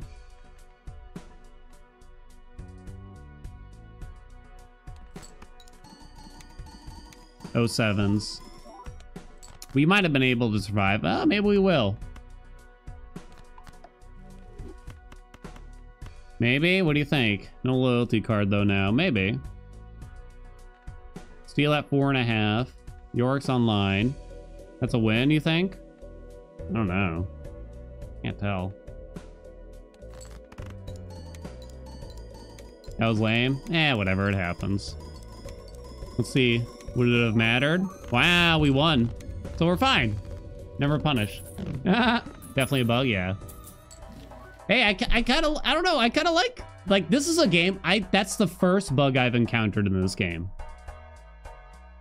Oh sevens. We might have been able to survive. Uh, maybe we will. Maybe? What do you think? No loyalty card, though, now. Maybe. Steel at four and a half. Yorick's online. That's a win, you think? I don't know. Can't tell. That was lame? Eh, whatever, it happens. Let's see. Would it have mattered? Wow, we won. So we're fine. Never punished. Definitely a bug, yeah. Hey, I, I kind of, I don't know, I kind of like, like, this is a game, I that's the first bug I've encountered in this game.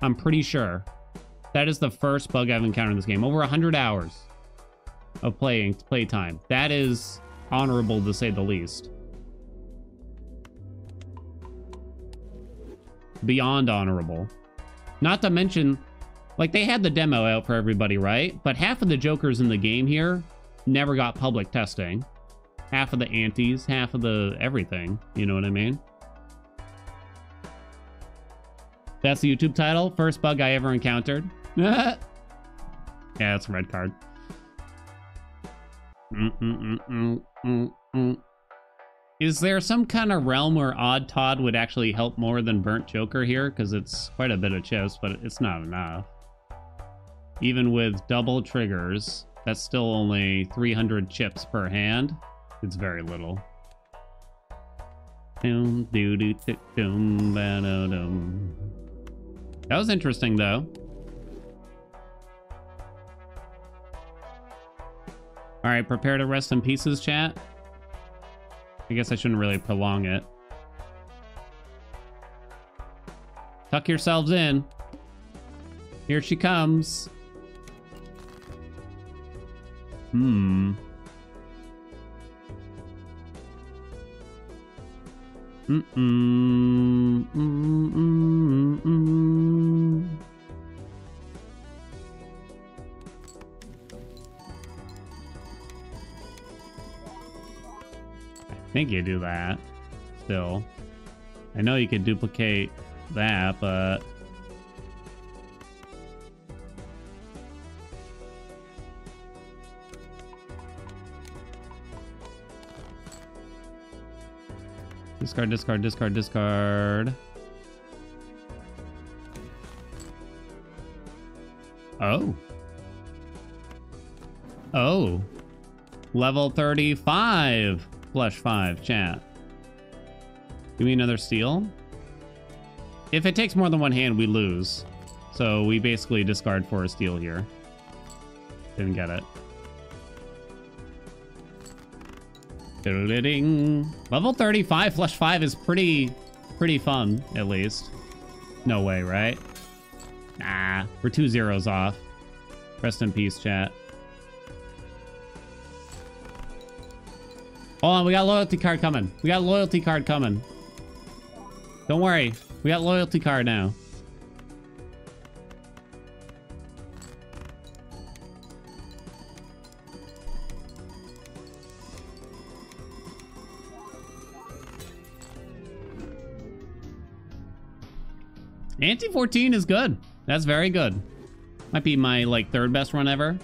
I'm pretty sure. That is the first bug I've encountered in this game. Over 100 hours of playing playtime. That is honorable to say the least. Beyond honorable. Not to mention, like they had the demo out for everybody, right? But half of the jokers in the game here never got public testing. Half of the antes, half of the everything. You know what I mean? That's the YouTube title. First bug I ever encountered. yeah, it's a red card. Mm, mm, mm, Is there some kind of realm where Odd Todd would actually help more than Burnt Joker here? Because it's quite a bit of chips, but it's not enough. Even with double triggers, that's still only 300 chips per hand. It's very little. That was interesting, though. All right, prepare to rest in pieces, chat. I guess I shouldn't really prolong it. Tuck yourselves in. Here she comes. Hmm. Mm-mm. think you do that still. I know you could duplicate that, but... Discard, discard, discard, discard. Oh. Oh. Level 35. Flush 5, chat. Give me another steel. If it takes more than one hand, we lose. So we basically discard for a steel here. Didn't get it. Level 35 flush 5 is pretty pretty fun, at least. No way, right? Nah, we're two zeros off. Rest in peace, chat. Hold on, we got loyalty card coming. We got loyalty card coming. Don't worry, we got loyalty card now. Ante 14 is good. That's very good. Might be my like third best run ever.